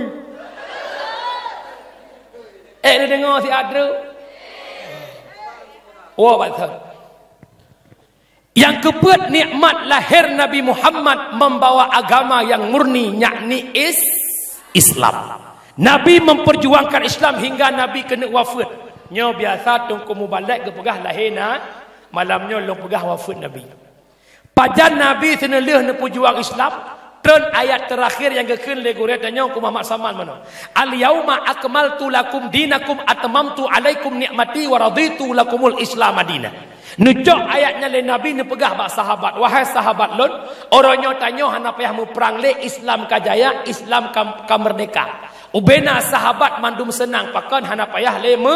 Eh ni dengar si Adru. Wah betul. Yang keempat nikmat lahir Nabi Muhammad membawa agama yang murni yakni is Islam. Nabi memperjuangkan Islam hingga Nabi kena wafat. Nyo biasa tungku mubalak ke pegah lahina, malamnya lo pegah wafat Nabi. Pajan Nabi senelih ne perjuang Islam, Tren ayat terakhir yang kekil le gure tanya ku Muhammad Saman mana. Al yauma akmaltu lakum dinakum atmamtu alaikum ni'mati wa raditu lakumul Islam madinah. Nucok ayatnya le Nabi ni pegah bak sahabat. Wahai sahabat lun, orangnya tanya hana payah mu perang le Islam kajaya, Islam kam, kam merdeka. Ubena sahabat mandum senang pakan hana payah le mu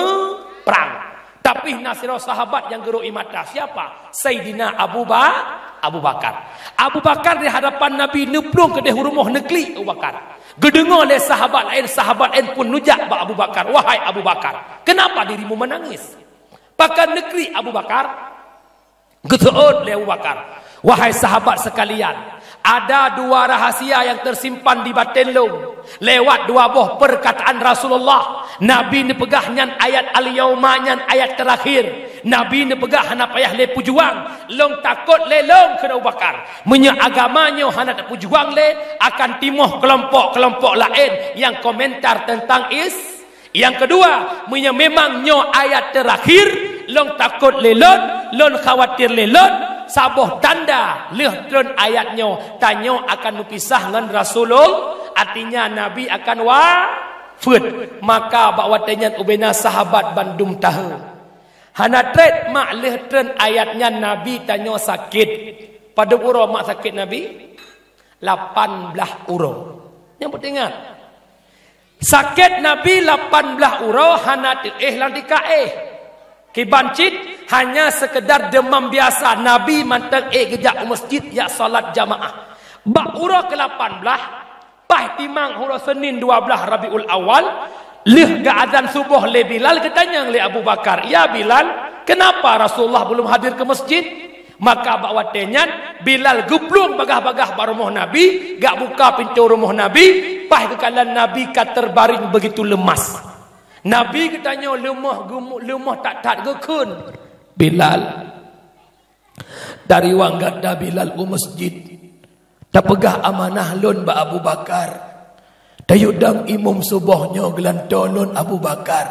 perang. Tapi nasiro sahabat yang geruk imata siapa? Sayyidina Abu Bakar. Abu Bakar. Abu Bakar di hadapan Nabi neplung ke rumah negeri Abu Bakar. Gedengar oleh sahabat lain, sahabat lain pun nujak ba Abu Bakar. Wahai Abu Bakar, kenapa dirimu menangis? Pakan negeri Abu Bakar, geteut oleh Abu Bakar. Wahai sahabat sekalian, ada dua rahasia yang tersimpan di batin long lewat dua buah perkataan Rasulullah. Nabi ni pegah nyan ayat al-yauma nyan ayat terakhir. Nabi ni pegah hana payah le pujuang. Long takut le long kena Bakar. Menya agamanya hana tak pujuang le akan timuh kelompok-kelompok lain yang komentar tentang is. Yang kedua, menya memang nyo ayat terakhir long takut le lelon, long khawatir le lelon sabuh tanda leh tren ayatnya. Tanya akan berpisah dengan Rasulul artinya Nabi akan wafat maka bawa tanya ubena sahabat bandum tahu hana tret mak leh tren ayatnya Nabi tanya sakit. Pada uro mak sakit Nabi? 18 uro. Yang penting ingat. Sakit Nabi 18 uro hana eh lantika eh Kibancit hanya sekedar demam biasa. Nabi mantap eh kejap masjid ya salat jamaah. Bak urah ke-18, pah timang hurah Senin 12 Rabiul Awal, lih ga azan subuh le Bilal ketanya le Abu Bakar, "Ya Bilal, kenapa Rasulullah belum hadir ke masjid?" Maka bak watenyan Bilal guplung bagah-bagah bar rumah Nabi, gak buka pintu rumah Nabi, pah kekalan Nabi kat terbaring begitu lemas. Nabi katanya lemah lemah tak tak gekun. Bilal dari wang gada Bilal ke masjid. Tak pegah amanah lon ba Abu Bakar. Dayudang imam subuhnya gelanto lon Abu Bakar.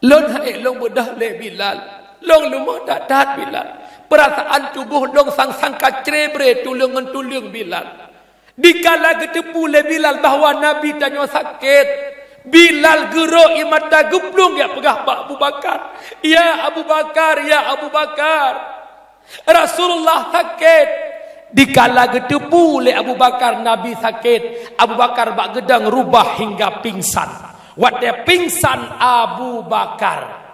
Lon hai long bedah le Bilal. Long lemah tak tak Bilal. Perasaan tubuh long sang-sang kacrebre tulungan tulung Bilal. Dikala ketepu le Bilal bahawa Nabi tanya sakit. Bilal gerok yang mata geblung ya pegah Pak Abu Bakar. Ya Abu Bakar, ya Abu Bakar. Rasulullah sakit. Dikala gedebu oleh Abu Bakar Nabi sakit. Abu Bakar bak gedang rubah hingga pingsan. Waktu pingsan Abu Bakar.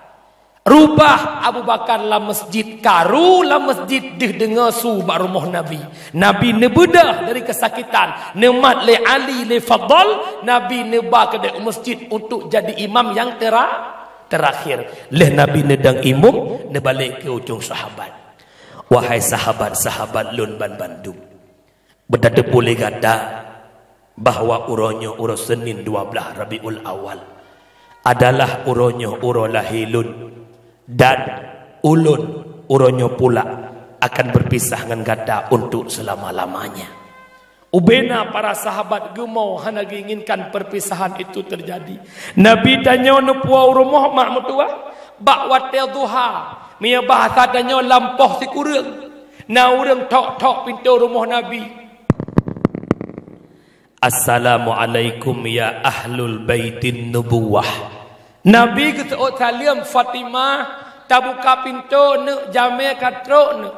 Rubah Abu Bakar la masjid karu la masjid dih dengar su ba rumah Nabi. Nabi nebedah dari kesakitan. Nemat le Ali le Fadl, Nabi neba ke masjid untuk jadi imam yang tera terakhir. Le Nabi nedang imam ne balik ke ujung sahabat. Wahai sahabat-sahabat lun ban Bandung. Berdada boleh kata bahawa uronyo uro Senin 12 Rabiul Awal adalah uronyo uro lahilun dan ulun uronyo pula akan berpisah dengan gada untuk selama-lamanya. Ubena para sahabat gemau hana inginkan perpisahan itu terjadi. Nabi tanya nepua rumah mak mutua, bak watel duha. Mia bahasa tanya lampoh si kurang. Na urang tok-tok pintu rumah Nabi. Assalamualaikum ya ahlul baitin nubuwah. Nabi kata oh salim Fatimah tak buka pintu ne jame katro ne.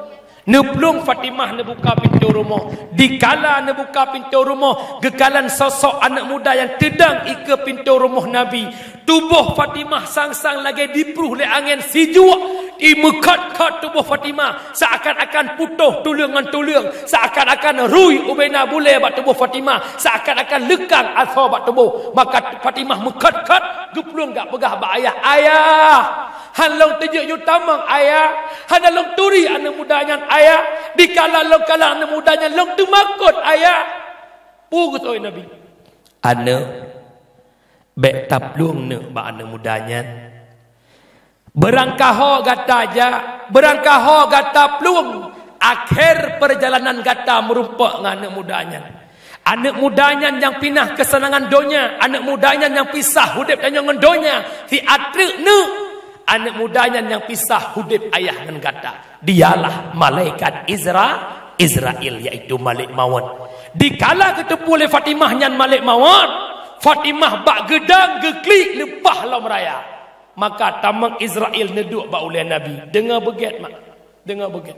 Ne belum Fatimah ne buka pintu rumah. Dikala ne buka pintu rumah, gekalan sosok anak muda yang tedang ike pintu rumah Nabi. Tubuh Fatimah sang-sang lagi diperuh le angin sijuk imekat-kat tubuh Fatimah. Seakan-akan putuh tulungan tulung. Seakan-akan rui ubena bule bat tubuh Fatimah. Seakan-akan lekang asal bat tubuh. Maka Fatimah mekat-kat. Geplung gak pegah ba ayah. Ayah! Halong tejuk yu tamang ayah. Halong turi anak mudanya ayah. Dikala long kala anak mudanya long tumakut ayah. Pugus oi nabi. Anak bek taplung ne ba anak mudanya Berangkah gata aja, berangkah gata plum. Akhir perjalanan gata merupakan anak mudanya. Anak mudanya yang pinah kesenangan dunia, anak mudanya yang pisah hudip dengan dunia. Si atrik nu anak mudanya yang pisah hudip ayah dengan gata. Dialah malaikat Izra, Israel iaitu Malik Mawad. Dikala ketemu oleh Fatimah yang Malik Mawad, Fatimah bak gedang geklik lepah lah meraya maka tamang Israel neduk ba oleh Nabi. Dengar beget mak. Dengar beget.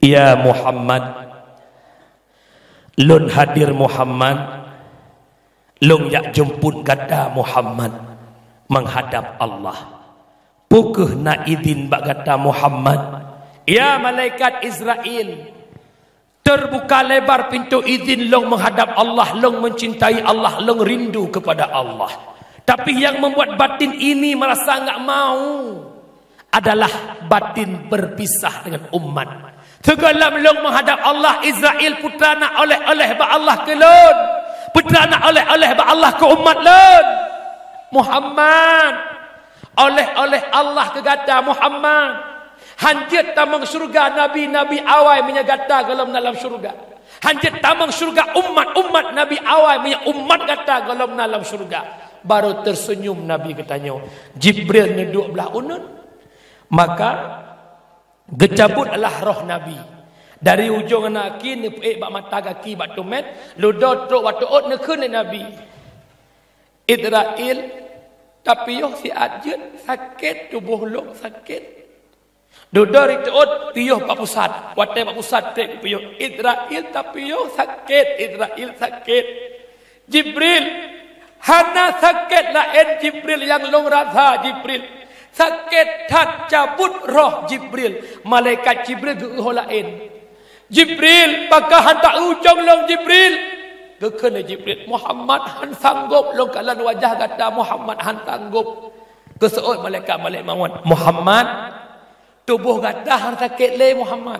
Ya Muhammad lun hadir Muhammad lun yak jemput kata Muhammad menghadap Allah. Pukuh na idin bak kata Muhammad ya malaikat Israel terbuka lebar pintu izin long menghadap Allah long mencintai Allah long rindu kepada Allah tapi yang membuat batin ini merasa enggak mau adalah batin berpisah dengan umat. Tegalam long menghadap Allah Israel putra nak oleh-oleh ba Allah kelon. Putra nak oleh-oleh ba Allah ke umat lon. Muhammad. Oleh-oleh Allah ke gata Muhammad. Hanjit tamang syurga Nabi-Nabi awal menyagata dalam dalam syurga. Hanjit tamang syurga umat-umat Nabi awal punya umat kata dalam dalam syurga. Baru tersenyum Nabi katanya. Jibril ni duduk belah unun. Maka gecabut adalah roh Nabi. Dari ujung anak kaki ni eh bak mata kaki bak tumet, ludo truk waktu ot ne kun Nabi. Idrail tapi yo si ajut sakit tubuh long sakit. Dudar itu ot piyo pak pusat. Wate pak pusat tek piyo. Israel tapi yo sakit. Israel sakit. Jibril. Hana sakit lah en Jibril yang long rasa Jibril. Sakit tak cabut roh Jibril. Malaikat Jibril geho lain. Jibril maka hantar ujung long Jibril. Gekena Jibril. Muhammad han sanggup long kalan wajah kata Muhammad han sanggup. Keseut malaikat malaikat mawon. Muhammad Tubuh gadah sakit le Muhammad.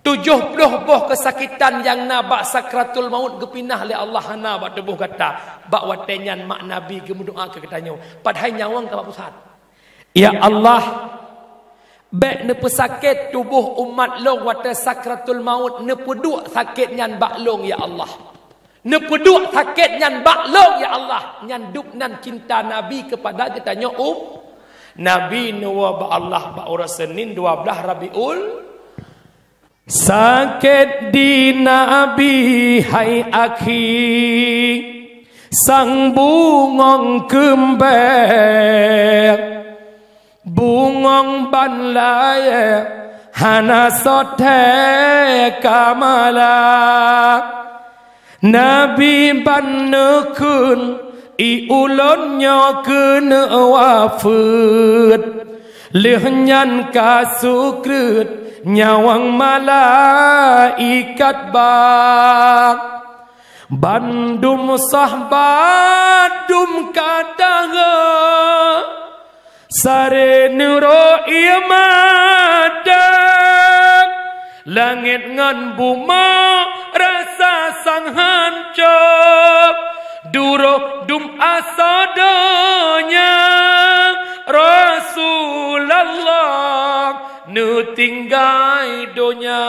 Tujuh puluh buah kesakitan yang nabak sakratul maut kepinah le Allah hana bak tubuh gadah. Bak watenyan mak Nabi kemudoa ke katanya. Padahal nyawang ke pusat. Ya Allah. Bek ne pesakit tubuh umat long wate sakratul maut ne peduk sakit nyan bak long ya Allah. Ne peduk sakit nyan bak long ya Allah. Nyan duk nan cinta Nabi kepada kita nyo um Nabi nuwa Allah ba ora Senin 12 Rabiul. Sakit di Nabi hai akhi. Sang bungong kember Bungong ban laye Hana sote kamala. Nabi ban nekun i ulon nyo kena wafut lehnyan kasukrut nyawang malaikat ba bandum sahbat dum kadaga sare nuro iamadak langit ngan buma rasa sang hancur Duro dum asadanya. Rasulullah Nu tinggai donya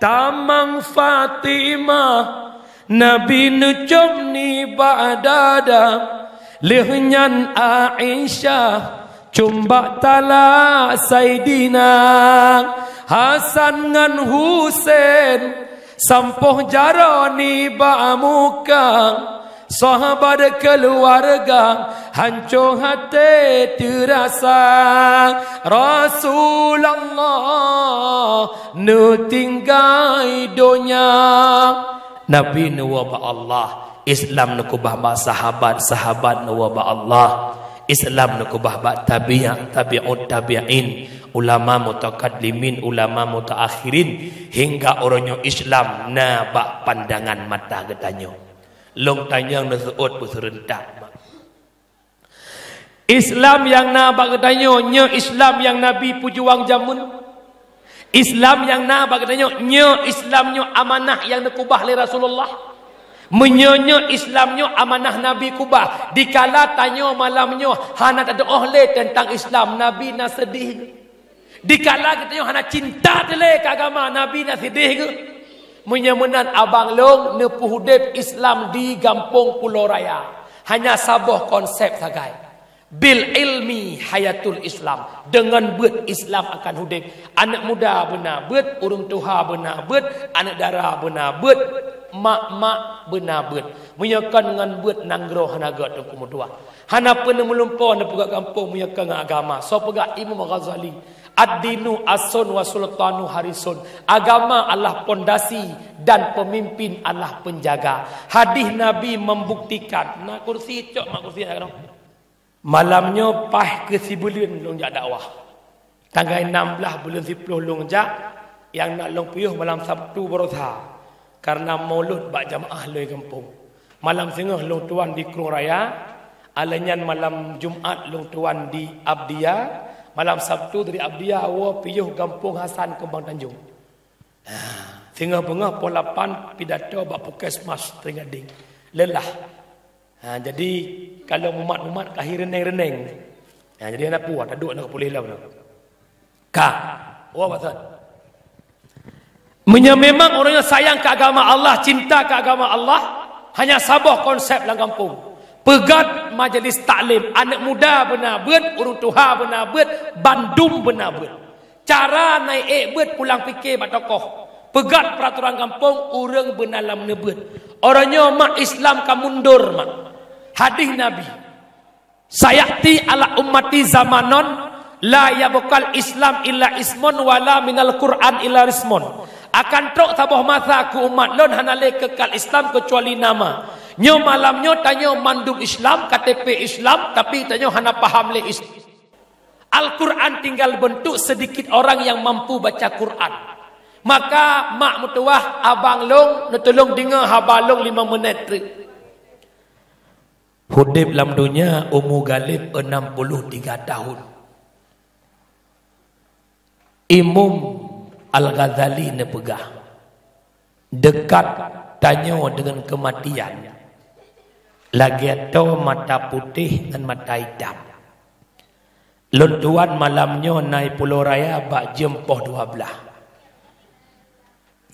Tamang Fatimah Nabi nu jom ni ba'dada. Lehnyan Aisyah Cumba tala Saidina. Hasan ngan Husain Sampoh jarani ba'muka Sahabat keluarga hancur hati terasa. Rasulullah nu tinggai dunia. Nabi nu waba Allah. Islam nu kubah ba sahabat sahabat nu waba Allah. Islam nu kubah ba tabi'at tabi'ut tabi'in. Ulama mutakaddimin ulama mutaakhirin. Hingga orangnya Islam na ba pandangan mata getanyo long tanya na seot berserentak Islam yang na bak katanya nya Islam yang Nabi pujuang jamun? Islam yang na bak katanya nya Islamnya amanah yang nakubah oleh Rasulullah? Menyonya Islamnya amanah Nabi kubah. Dikala tanya malamnya hana tak ada tentang Islam Nabi na sedih dikala kita hana cinta tele ke agama Nabi na sedih ke menyamanan abang long nepu hudib Islam di Gampung Pulau Raya. Hanya sabah konsep sagai. Bil ilmi hayatul Islam. Dengan buat Islam akan hudib. Anak muda benar buat, urung tuha benar buat, anak darah benar buat, mak-mak benar buat. Menyakan dengan buat nanggro hanaga tu kumudua. Hana pun melumpah na pegak kampung menyakan agama. So pegak Imam Ghazali. Ad-dinu asun wa sultanu harisun. Agama Allah pondasi dan pemimpin Allah penjaga. Hadis Nabi membuktikan. Nak kursi cok mak kursi nak Malamnya pah ke si bulan long jak dakwah. Tanggal 16 bulan 10 long jak yang nak long puyuh malam Sabtu berosa. Karena maulud bak jamaah loi kampung. Malam sengah long tuan di Krung Raya. Alanyan malam Jumaat long tuan di Abdia. Malam Sabtu dari Abdiya wa piyuh Kampung Hasan Kembang Tanjung. Tengah bengah polapan pidato bak puskesmas teringading. Lelah. Ha, jadi kalau umat-umat kahir reneng-reneng. Ha, jadi anak puas duduk nak boleh lah. Ka. Oh betul. Menya memang orang yang sayang ke agama Allah, cinta ke agama Allah, hanya sabah konsep dalam kampung. Pegat majlis taklim, anak muda benar bet, urung tuha benar bet, bandum benar bet. Cara naik ek bet pulang fikir bak tokoh. Pegat peraturan kampung orang benalam nebut. Orangnya mak Islam kan mundur mak. Hadis Nabi. Sayati ala ummati zamanon la yabqal Islam illa ismun wala minal Quran illa rismun. Akan trok tabah masa ku umat lon hanale kekal Islam kecuali nama. Nyo malamnya tanya manduk Islam, KTP Islam, tapi tanya hana paham le Islam. Al-Quran tinggal bentuk sedikit orang yang mampu baca Quran. Maka mak mutuah abang long nak tolong dengar habalong lima minit tu. Hudib dalam dunia umur galib 63 tahun. Imam Al-Ghazali ni pegah. Dekat tanya dengan kematian. Lagi atau mata putih dan mata hitam. Luntuan malamnya naik pulau raya bak jempoh dua belah.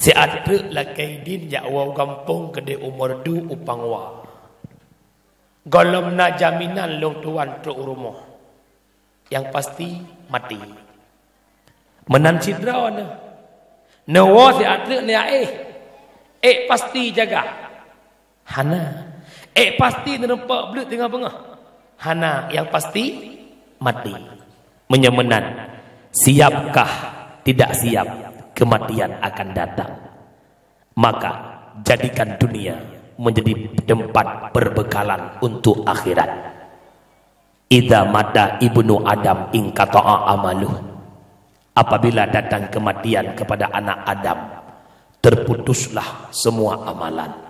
Si ada lakai din ya wa kampung kede umur du upang wa. Golom na jaminan long tuan tu rumah. Yang pasti mati. Menan cidra na. Nawa si ada ni eh. Eh pasti jaga. Hana. Eh pasti nampak belut tengah bengah. Hana yang pasti mati. Menyemenan. Siapkah tidak siap? kematian akan datang. Maka jadikan dunia menjadi tempat perbekalan untuk akhirat. Idza mata ibnu Adam in amaluh. Apabila datang kematian kepada anak Adam, terputuslah semua amalan.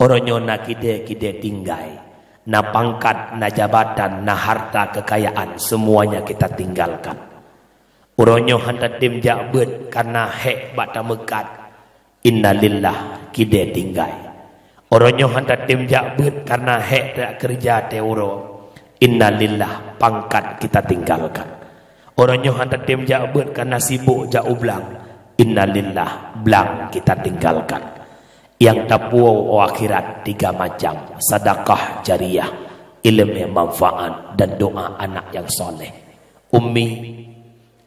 Orangnya nak kide kide tinggai, na pangkat, na jabatan, na harta kekayaan, semuanya kita tinggalkan. Uronyo hantar tim jabut karena hek bata mekat. Innalillah kide tinggai. Uronyo hantar tim jabut karena hek tak kerja teuro. Innalillah pangkat kita tinggalkan. Uronyo hantar tim jabut karena sibuk jauh belang. Innalillah belang kita tinggalkan. Yang tapuo akhirat tiga macam. Sadakah jariah. Ilmu manfaat dan doa anak yang soleh. Ummi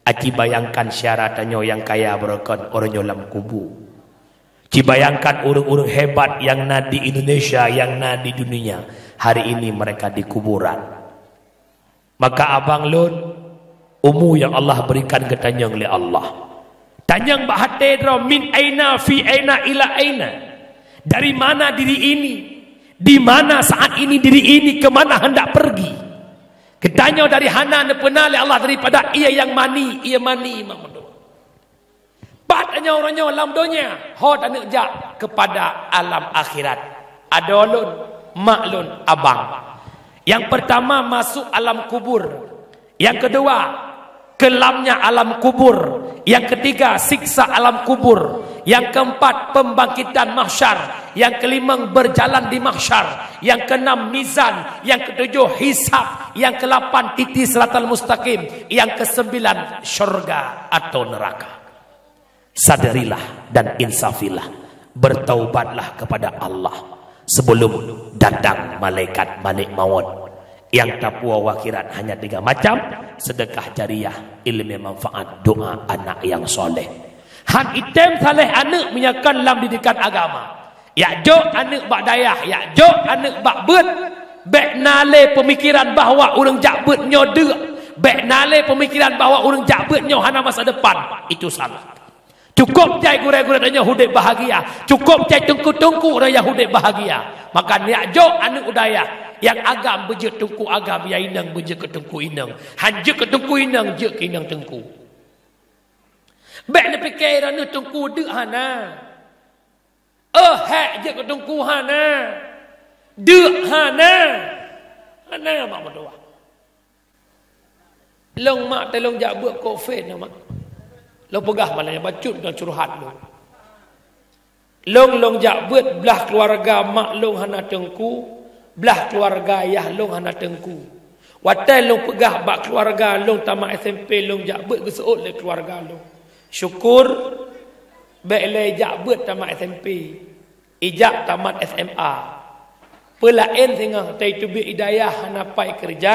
Aki bayangkan syaratannya yang kaya berkon orang dalam kubu. Ci bayangkan urung-urung hebat yang na di Indonesia, yang na di dunia. Hari ini mereka di kuburan. Maka abang lun, umu yang Allah berikan ke tanyang oleh Allah. Tanyang bahate min aina fi aina ila aina. Dari mana diri ini? Di mana saat ini diri ini ke mana hendak pergi? Ketanya dari hana ne pernah oleh Allah daripada ia yang mani, ia mani imam doa. Patanya orangnya alam dunia, hot anak jak kepada alam akhirat. Ada lun, maklun, abang. Yang pertama masuk alam kubur. Yang kedua, kelamnya alam kubur. Yang ketiga, siksa alam kubur. Yang keempat pembangkitan mahsyar. Yang kelima berjalan di mahsyar. Yang keenam mizan. Yang ketujuh hisab. Yang kelapan titi seratal mustaqim. Yang kesembilan syurga atau neraka. Sadarilah dan insafilah. Bertaubatlah kepada Allah. Sebelum datang malaikat malik maut. Yang tapua wakirat hanya tiga macam. Sedekah jariah, ilmu manfaat, doa anak yang soleh. Han item saleh anak menyakan dalam didikan agama. Ya jo anak bak dayah, ya jo anak bak bet. Bek nale pemikiran bahawa orang jabut nyo de. Bek nale pemikiran bahawa orang jabut nyo hana masa depan. Itu salah. Cukup cai gure-gure tanya hudib bahagia. Cukup cai tungku-tungku raya hudib bahagia. Maka ya jo anak udaya. Yang agam beje tungku agam. Ya inang beje ke tungku inang. Hanja ke tungku inang. Je ke inang tungku. Bek ni fikir ni tungku dek hana. Eh hak je ke tungku hana. Dek hana. Hana mak berdoa. Long mak tolong jak buat nak mak. Long pegah malanya bacut dan curhat lu. Long long jak buat belah keluarga mak long hana tengku, belah keluarga ayah long hana tengku. Watai long pegah bak keluarga long tamat SMP long jak buat geseut le keluarga long. Syukur baik le jak buat tamat SMP. Ijak tamat SMA. Pelain sehingga tai tu bi hidayah hana pai kerja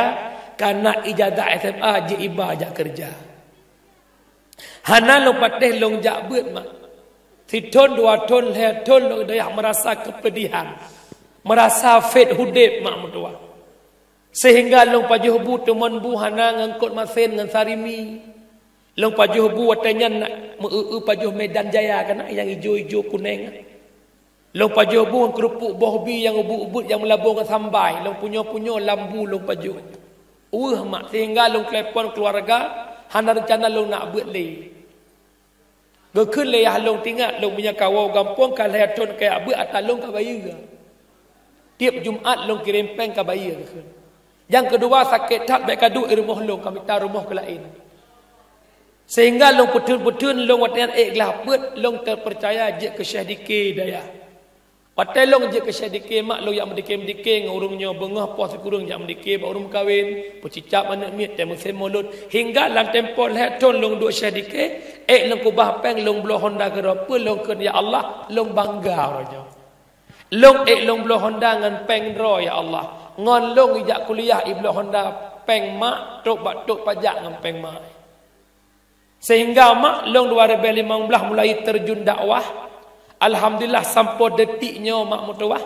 karena ijazah SMA je iba jak kerja. Hana long patih long jak buat mak. Si ton dua ton le ton long daya merasa kepedihan. Merasa fit hudib mak mutua. Sehingga long pajuh bu teman bu hana ngangkut masin ngan sarimi. Long pajuh bu watanya nak meu pajuh medan jaya kan yang hijau-hijau kuning. Long pajuh bu kerupuk bohbi yang ubut-ubut yang melabur dengan sambai. Long punya-punya lambu long pajuh. Uh mak sehingga long telepon keluarga hana rencana long nak buat leh. Kau kun le long tingat long punya kawau gampung kan le ton ke abu atas long ka bayi ke. Tiap Jumaat long kirim peng ka bayi ke. Yang kedua sakit tak baik kadu rumah long kami tar rumah ke lain. Sehingga long putun-putun long watan eh gelap long terpercaya je ke Syekh Dikir Daya. Patai long je ke syekh dikir mak long yang mendikir-mendikir ngurungnya bengah puas kurung yang mendikir baru kahwin pecicap anak miat dan musim mulut. Hingga dalam tempoh lehat ton long dua syekh dikir ek long kubah peng long bloh honda ke apa long ke ya Allah long bangga raja long ek long bloh honda ngan peng ro ya Allah. Ngon long ijak kuliah iblo honda peng mak tok bak tok pajak ngan peng mak. Sehingga mak long 2015 mulai terjun dakwah Alhamdulillah sampai detiknya mak mutuah.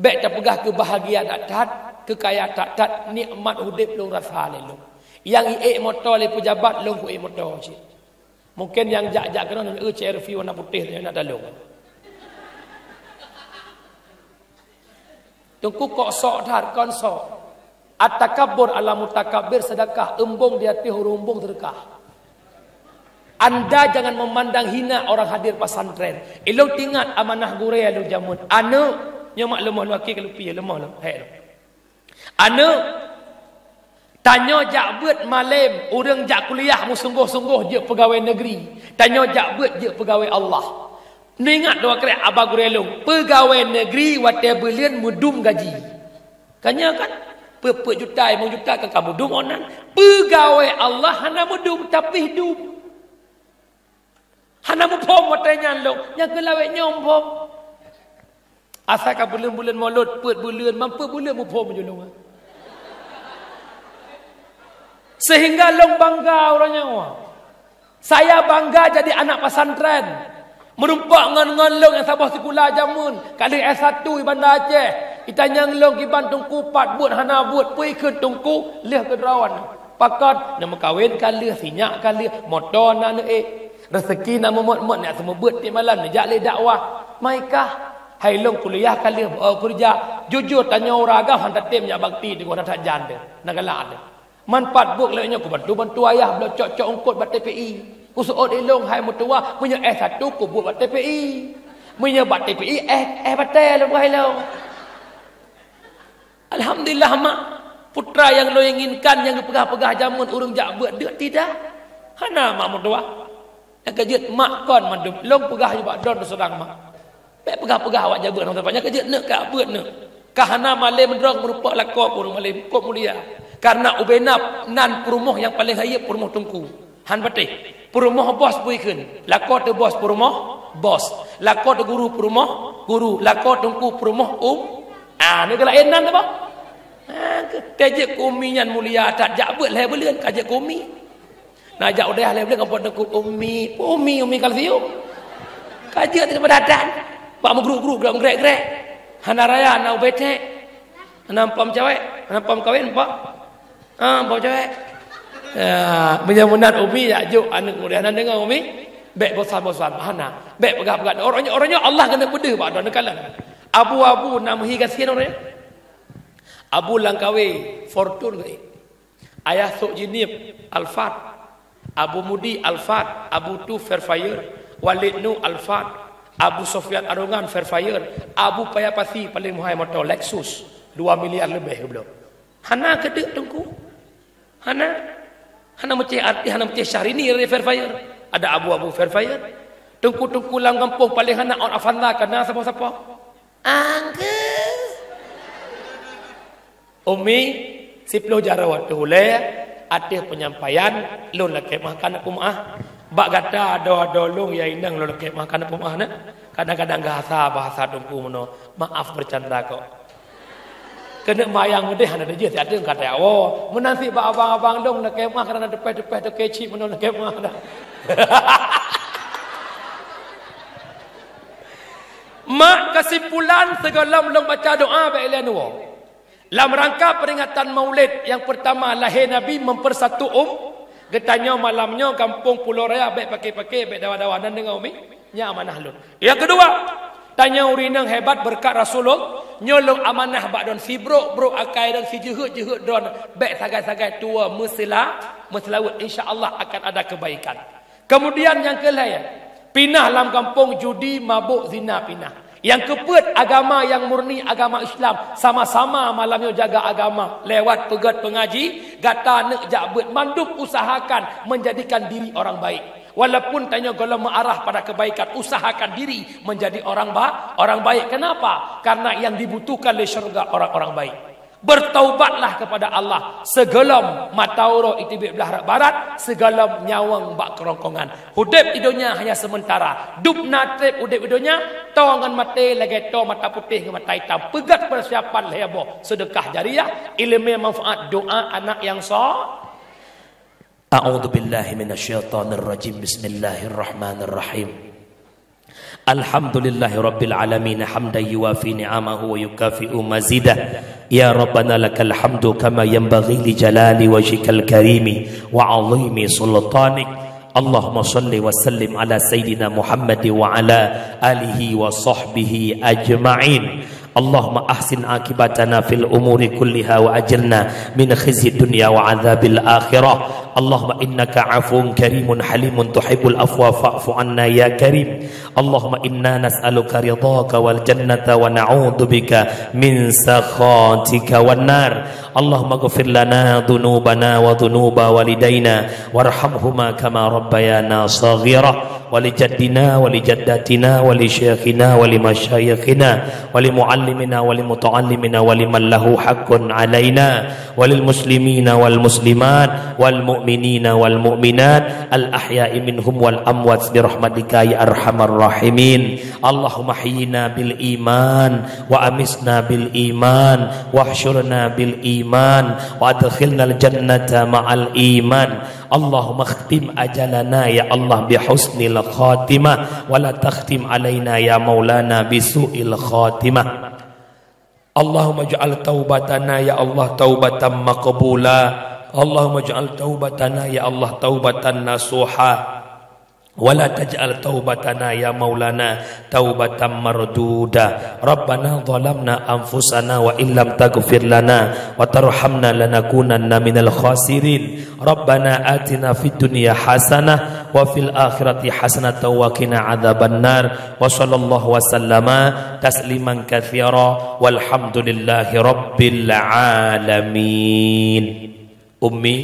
Tak pegah kebahagiaan tak tat, kekayaan tak tat, nikmat hidup lu rasa lu. Yang iik motor le pejabat lu ku motor cik. Mungkin yang jak-jak kena nak eh CRV warna putih yang nak dalung. Tungku kok sok tar kon sok. At-takabbur ala mutakabbir sedekah embung di hati hurumbung sedekah. Anda jangan memandang hina orang hadir pesantren. Elo tingat amanah gure lu jamun. Anu nya mak lemah laki kalau pi lemah lah. Hai. Anu tanya jak buat malam orang jak kuliah mu sungguh-sungguh je pegawai negeri. Tanya jak buat je pegawai Allah. Ningat dua kali abah gure lu. Pegawai negeri wate belian mudum gaji. Kanya kan Pepek juta, emang juta kan kamu dum onan. Pegawai Allah hana mudum tapi hidup. Hana mu pom watanya long, yang kelawet nyom pom. Asalkan bulan-bulan mulut, put bulan, mampu bulan mu pom je long. Sehingga long bangga orangnya. Saya bangga jadi anak pesantren. Merumpak ngan-ngan long yang sabah sekolah jamun. Kali S1 di bandar Aceh. Kita nyang long kiban tungku pat buat hana buat pui ke tungku leh ke derawan. Pakat nama kawin kali sinyak kali motor nak eh rezeki nak memot-mot nak semua buat tiap malam nak jale dakwah. Maikah? Hai long kuliah kali uh, kerja jujur tanya orang agak hantar tim nya bakti di guna tak janda nak galak ada manfaat buk lehnya ku bantu bantu ayah bela cok-cok ungkut bat TPI usut elong hai mutua punya eh satu ku buat bat TPI punya bat TPI eh eh batal lu hai lo Alhamdulillah mak. Putra yang lo inginkan yang pegah-pegah jamun urung jak buat dia tidak? Hana mak mutua yang kejut mak kon mandum long pegah juga don sedang mak. Pek pegah-pegah awak jaga nang tempatnya kejut nak ka buat nak. Kahana malai mendrong merupa lakop pun malai kop mulia. Karena ubenap nan perumah yang paling hayap perumah tungku. Han patih. Perumah bos puikeun. Lakop tu bos perumah bos. Lakop tu guru perumah guru. Lakop tungku perumah um. Ah ni kalau enan apa? Ah, kejut kuminyan mulia tak buat lah belian kajak kumi. Nak ajak udah lah boleh kampung tekut umi, umi umi kalsium. Kajian tidak berdadan. Pak mu guru-guru gerak gerak. Hana raya nak ubete. Nampam cewek, nampam kawin pak. Ah, bawa cewek. Ya, menyamunat umi ya juk anak muda anak dengar umi. Bek bosan-bosan hana. Bek pegak-pegak orangnya orangnya Allah kena beda pak dan kalan. Abu-abu nama higa sian orangnya. Abu Langkawi Fortune Ayah Sok Jinib Al-Fat Abu Mudi Al-Fat, Abu Tu Fairfire, Walid Nu Al-Fat, Abu Sofyan Arungan Fairfire, Abu Payapati paling muhai motor Lexus 2 miliar lebih belum. Hana kedek tungku. Hana Hana macam arti Hana macam Syahrini dari Fairfire. Ada abu-abu fair-fire. Tengku-tengku lang kampung paling anak orang afanda kena siapa-siapa? Angke. Umi, siplo jara waktu hule, ada penyampaian, lun lagi makan aku maaf. Bak kata ada-ada lung ya inang lun lagi makan aku maaf. Kadang-kadang bahasa bahasa tengku mano. Maaf bercanda kok. Kena mayang deh ada dia ada yang kata oh menanti ba abang-abang dong nak kemah kerana depan-depan tu kecil mana nak kemah dah. <laughs> Mak kesimpulan segala belum baca doa baik lain. Dalam rangka peringatan Maulid yang pertama lahir Nabi mempersatu um. Getanya malamnya kampung Pulau Raya baik pakai-pakai baik dawa-dawanan dengan umi. Nya amanah lun. Yang kedua, tanya urinang hebat berkat Rasulullah nyolong amanah bak don si bro bro akai dan si jehut jehut don baik sagai-sagai tua mesela meselawut insya-Allah akan ada kebaikan. Kemudian yang kelaya pinah dalam kampung judi mabuk zina pinah. Yang keput agama yang murni agama Islam sama-sama malamnya jaga agama lewat pegat pengaji gata nak jabut manduk usahakan menjadikan diri orang baik. Walaupun tanya kalau mengarah pada kebaikan, usahakan diri menjadi orang ba orang baik. Kenapa? Karena yang dibutuhkan oleh syurga orang-orang baik Bertaubatlah kepada Allah. Segelam matauro itu belah barat, segelam nyawang bak kerongkongan. Hudib idonya hanya sementara. Dub natrip hudib idonya, tawangan mati lagi to mata putih ke mata hitam. Pegat persiapan lehabo. Sedekah jariah, ilmu manfaat doa anak yang sah. أعوذ بالله من الشيطان الرجيم بسم الله الرحمن الرحيم الحمد لله رب العالمين حمدا يوافي نعمه ويكافئ مزيده يا ربنا لك الحمد كما ينبغي لجلال وجهك الكريم وعظيم سلطانك اللهم صل وسلم على سيدنا محمد وعلى آله وصحبه أجمعين اللهم أحسن عاقبتنا في الأمور كلها وأجرنا من خزي الدنيا وعذاب الآخرة اللهم إنك عفو كريم حليم تحب الأفوى فاعف عنا يا كريم اللهم إنا نسألك رضاك والجنة ونعوذ بك من سخاتك والنار اللهم اغفر لنا ذنوبنا وذنوب والدينا وارحمهما كما ربيانا صغيرا ولجدنا ولجداتنا ولشيخنا ولمشايخنا ولمعلمنا ولمتعلمنا ولمن له حق علينا وللمسلمين والمسلمات والمؤمنين والمؤمنات الأحياء منهم والأموات برحمتك يا أرحم الراحمين اللهم حينا بالإيمان وأمسنا بالإيمان واحشرنا بالإيمان وأدخلنا الجنة مع الإيمان. اللهم اختم أجلنا يا الله بحسن الخاتمة ولا تختم علينا يا مولانا بسوء الخاتمة. اللهم اجعل توبتنا يا الله توبة مقبولة. اللهم اجعل توبتنا يا الله توبة wala taj'al taubatana ya maulana taubatan marduda. Rabbana zalamna anfusana wa illam taghfir lana wa tarhamna lanakunanna minal khasirin. Rabbana atina fid dunya hasanah wa fil akhirati hasanah wa qina adzabannar. Wa sallallahu wasallama tasliman katsira. Walhamdulillahi rabbil alamin. Ummi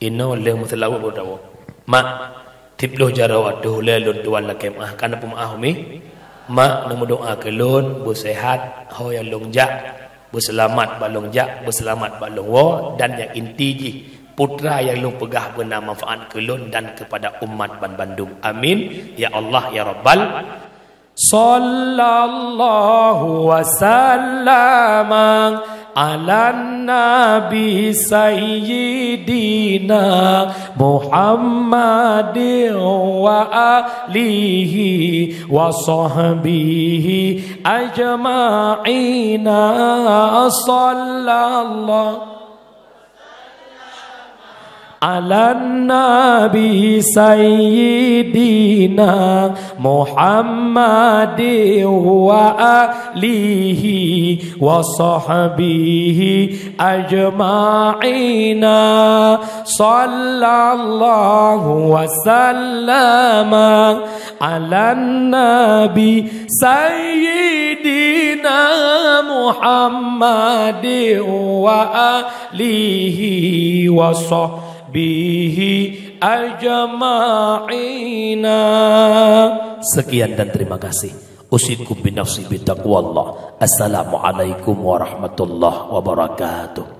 inna wallahi mutalawwi bodawo ma jara waduh lelun tuan la kemah kana pemaah mi mak nemu doa kelun bu sehat ho yang longjak bu selamat ba longjak bu selamat ba longwo dan yang inti ji putra yang long pegah guna manfaat kelun dan kepada umat ban Bandung. Amin. Ya Allah ya rabbal sallallahu wasallam على النبي سيدنا محمد وآله وصحبه أجمعين. صلى الله على النبي سيدنا محمد وآله وصحبه أجمعين. صلى الله وسلم على النبي سيدنا محمد وآله وصحبه. Bihi أجمعين Sekian dan terima kasih. Usikum binafsi bitaqwallah Assalamualaikum warahmatullahi wabarakatuh.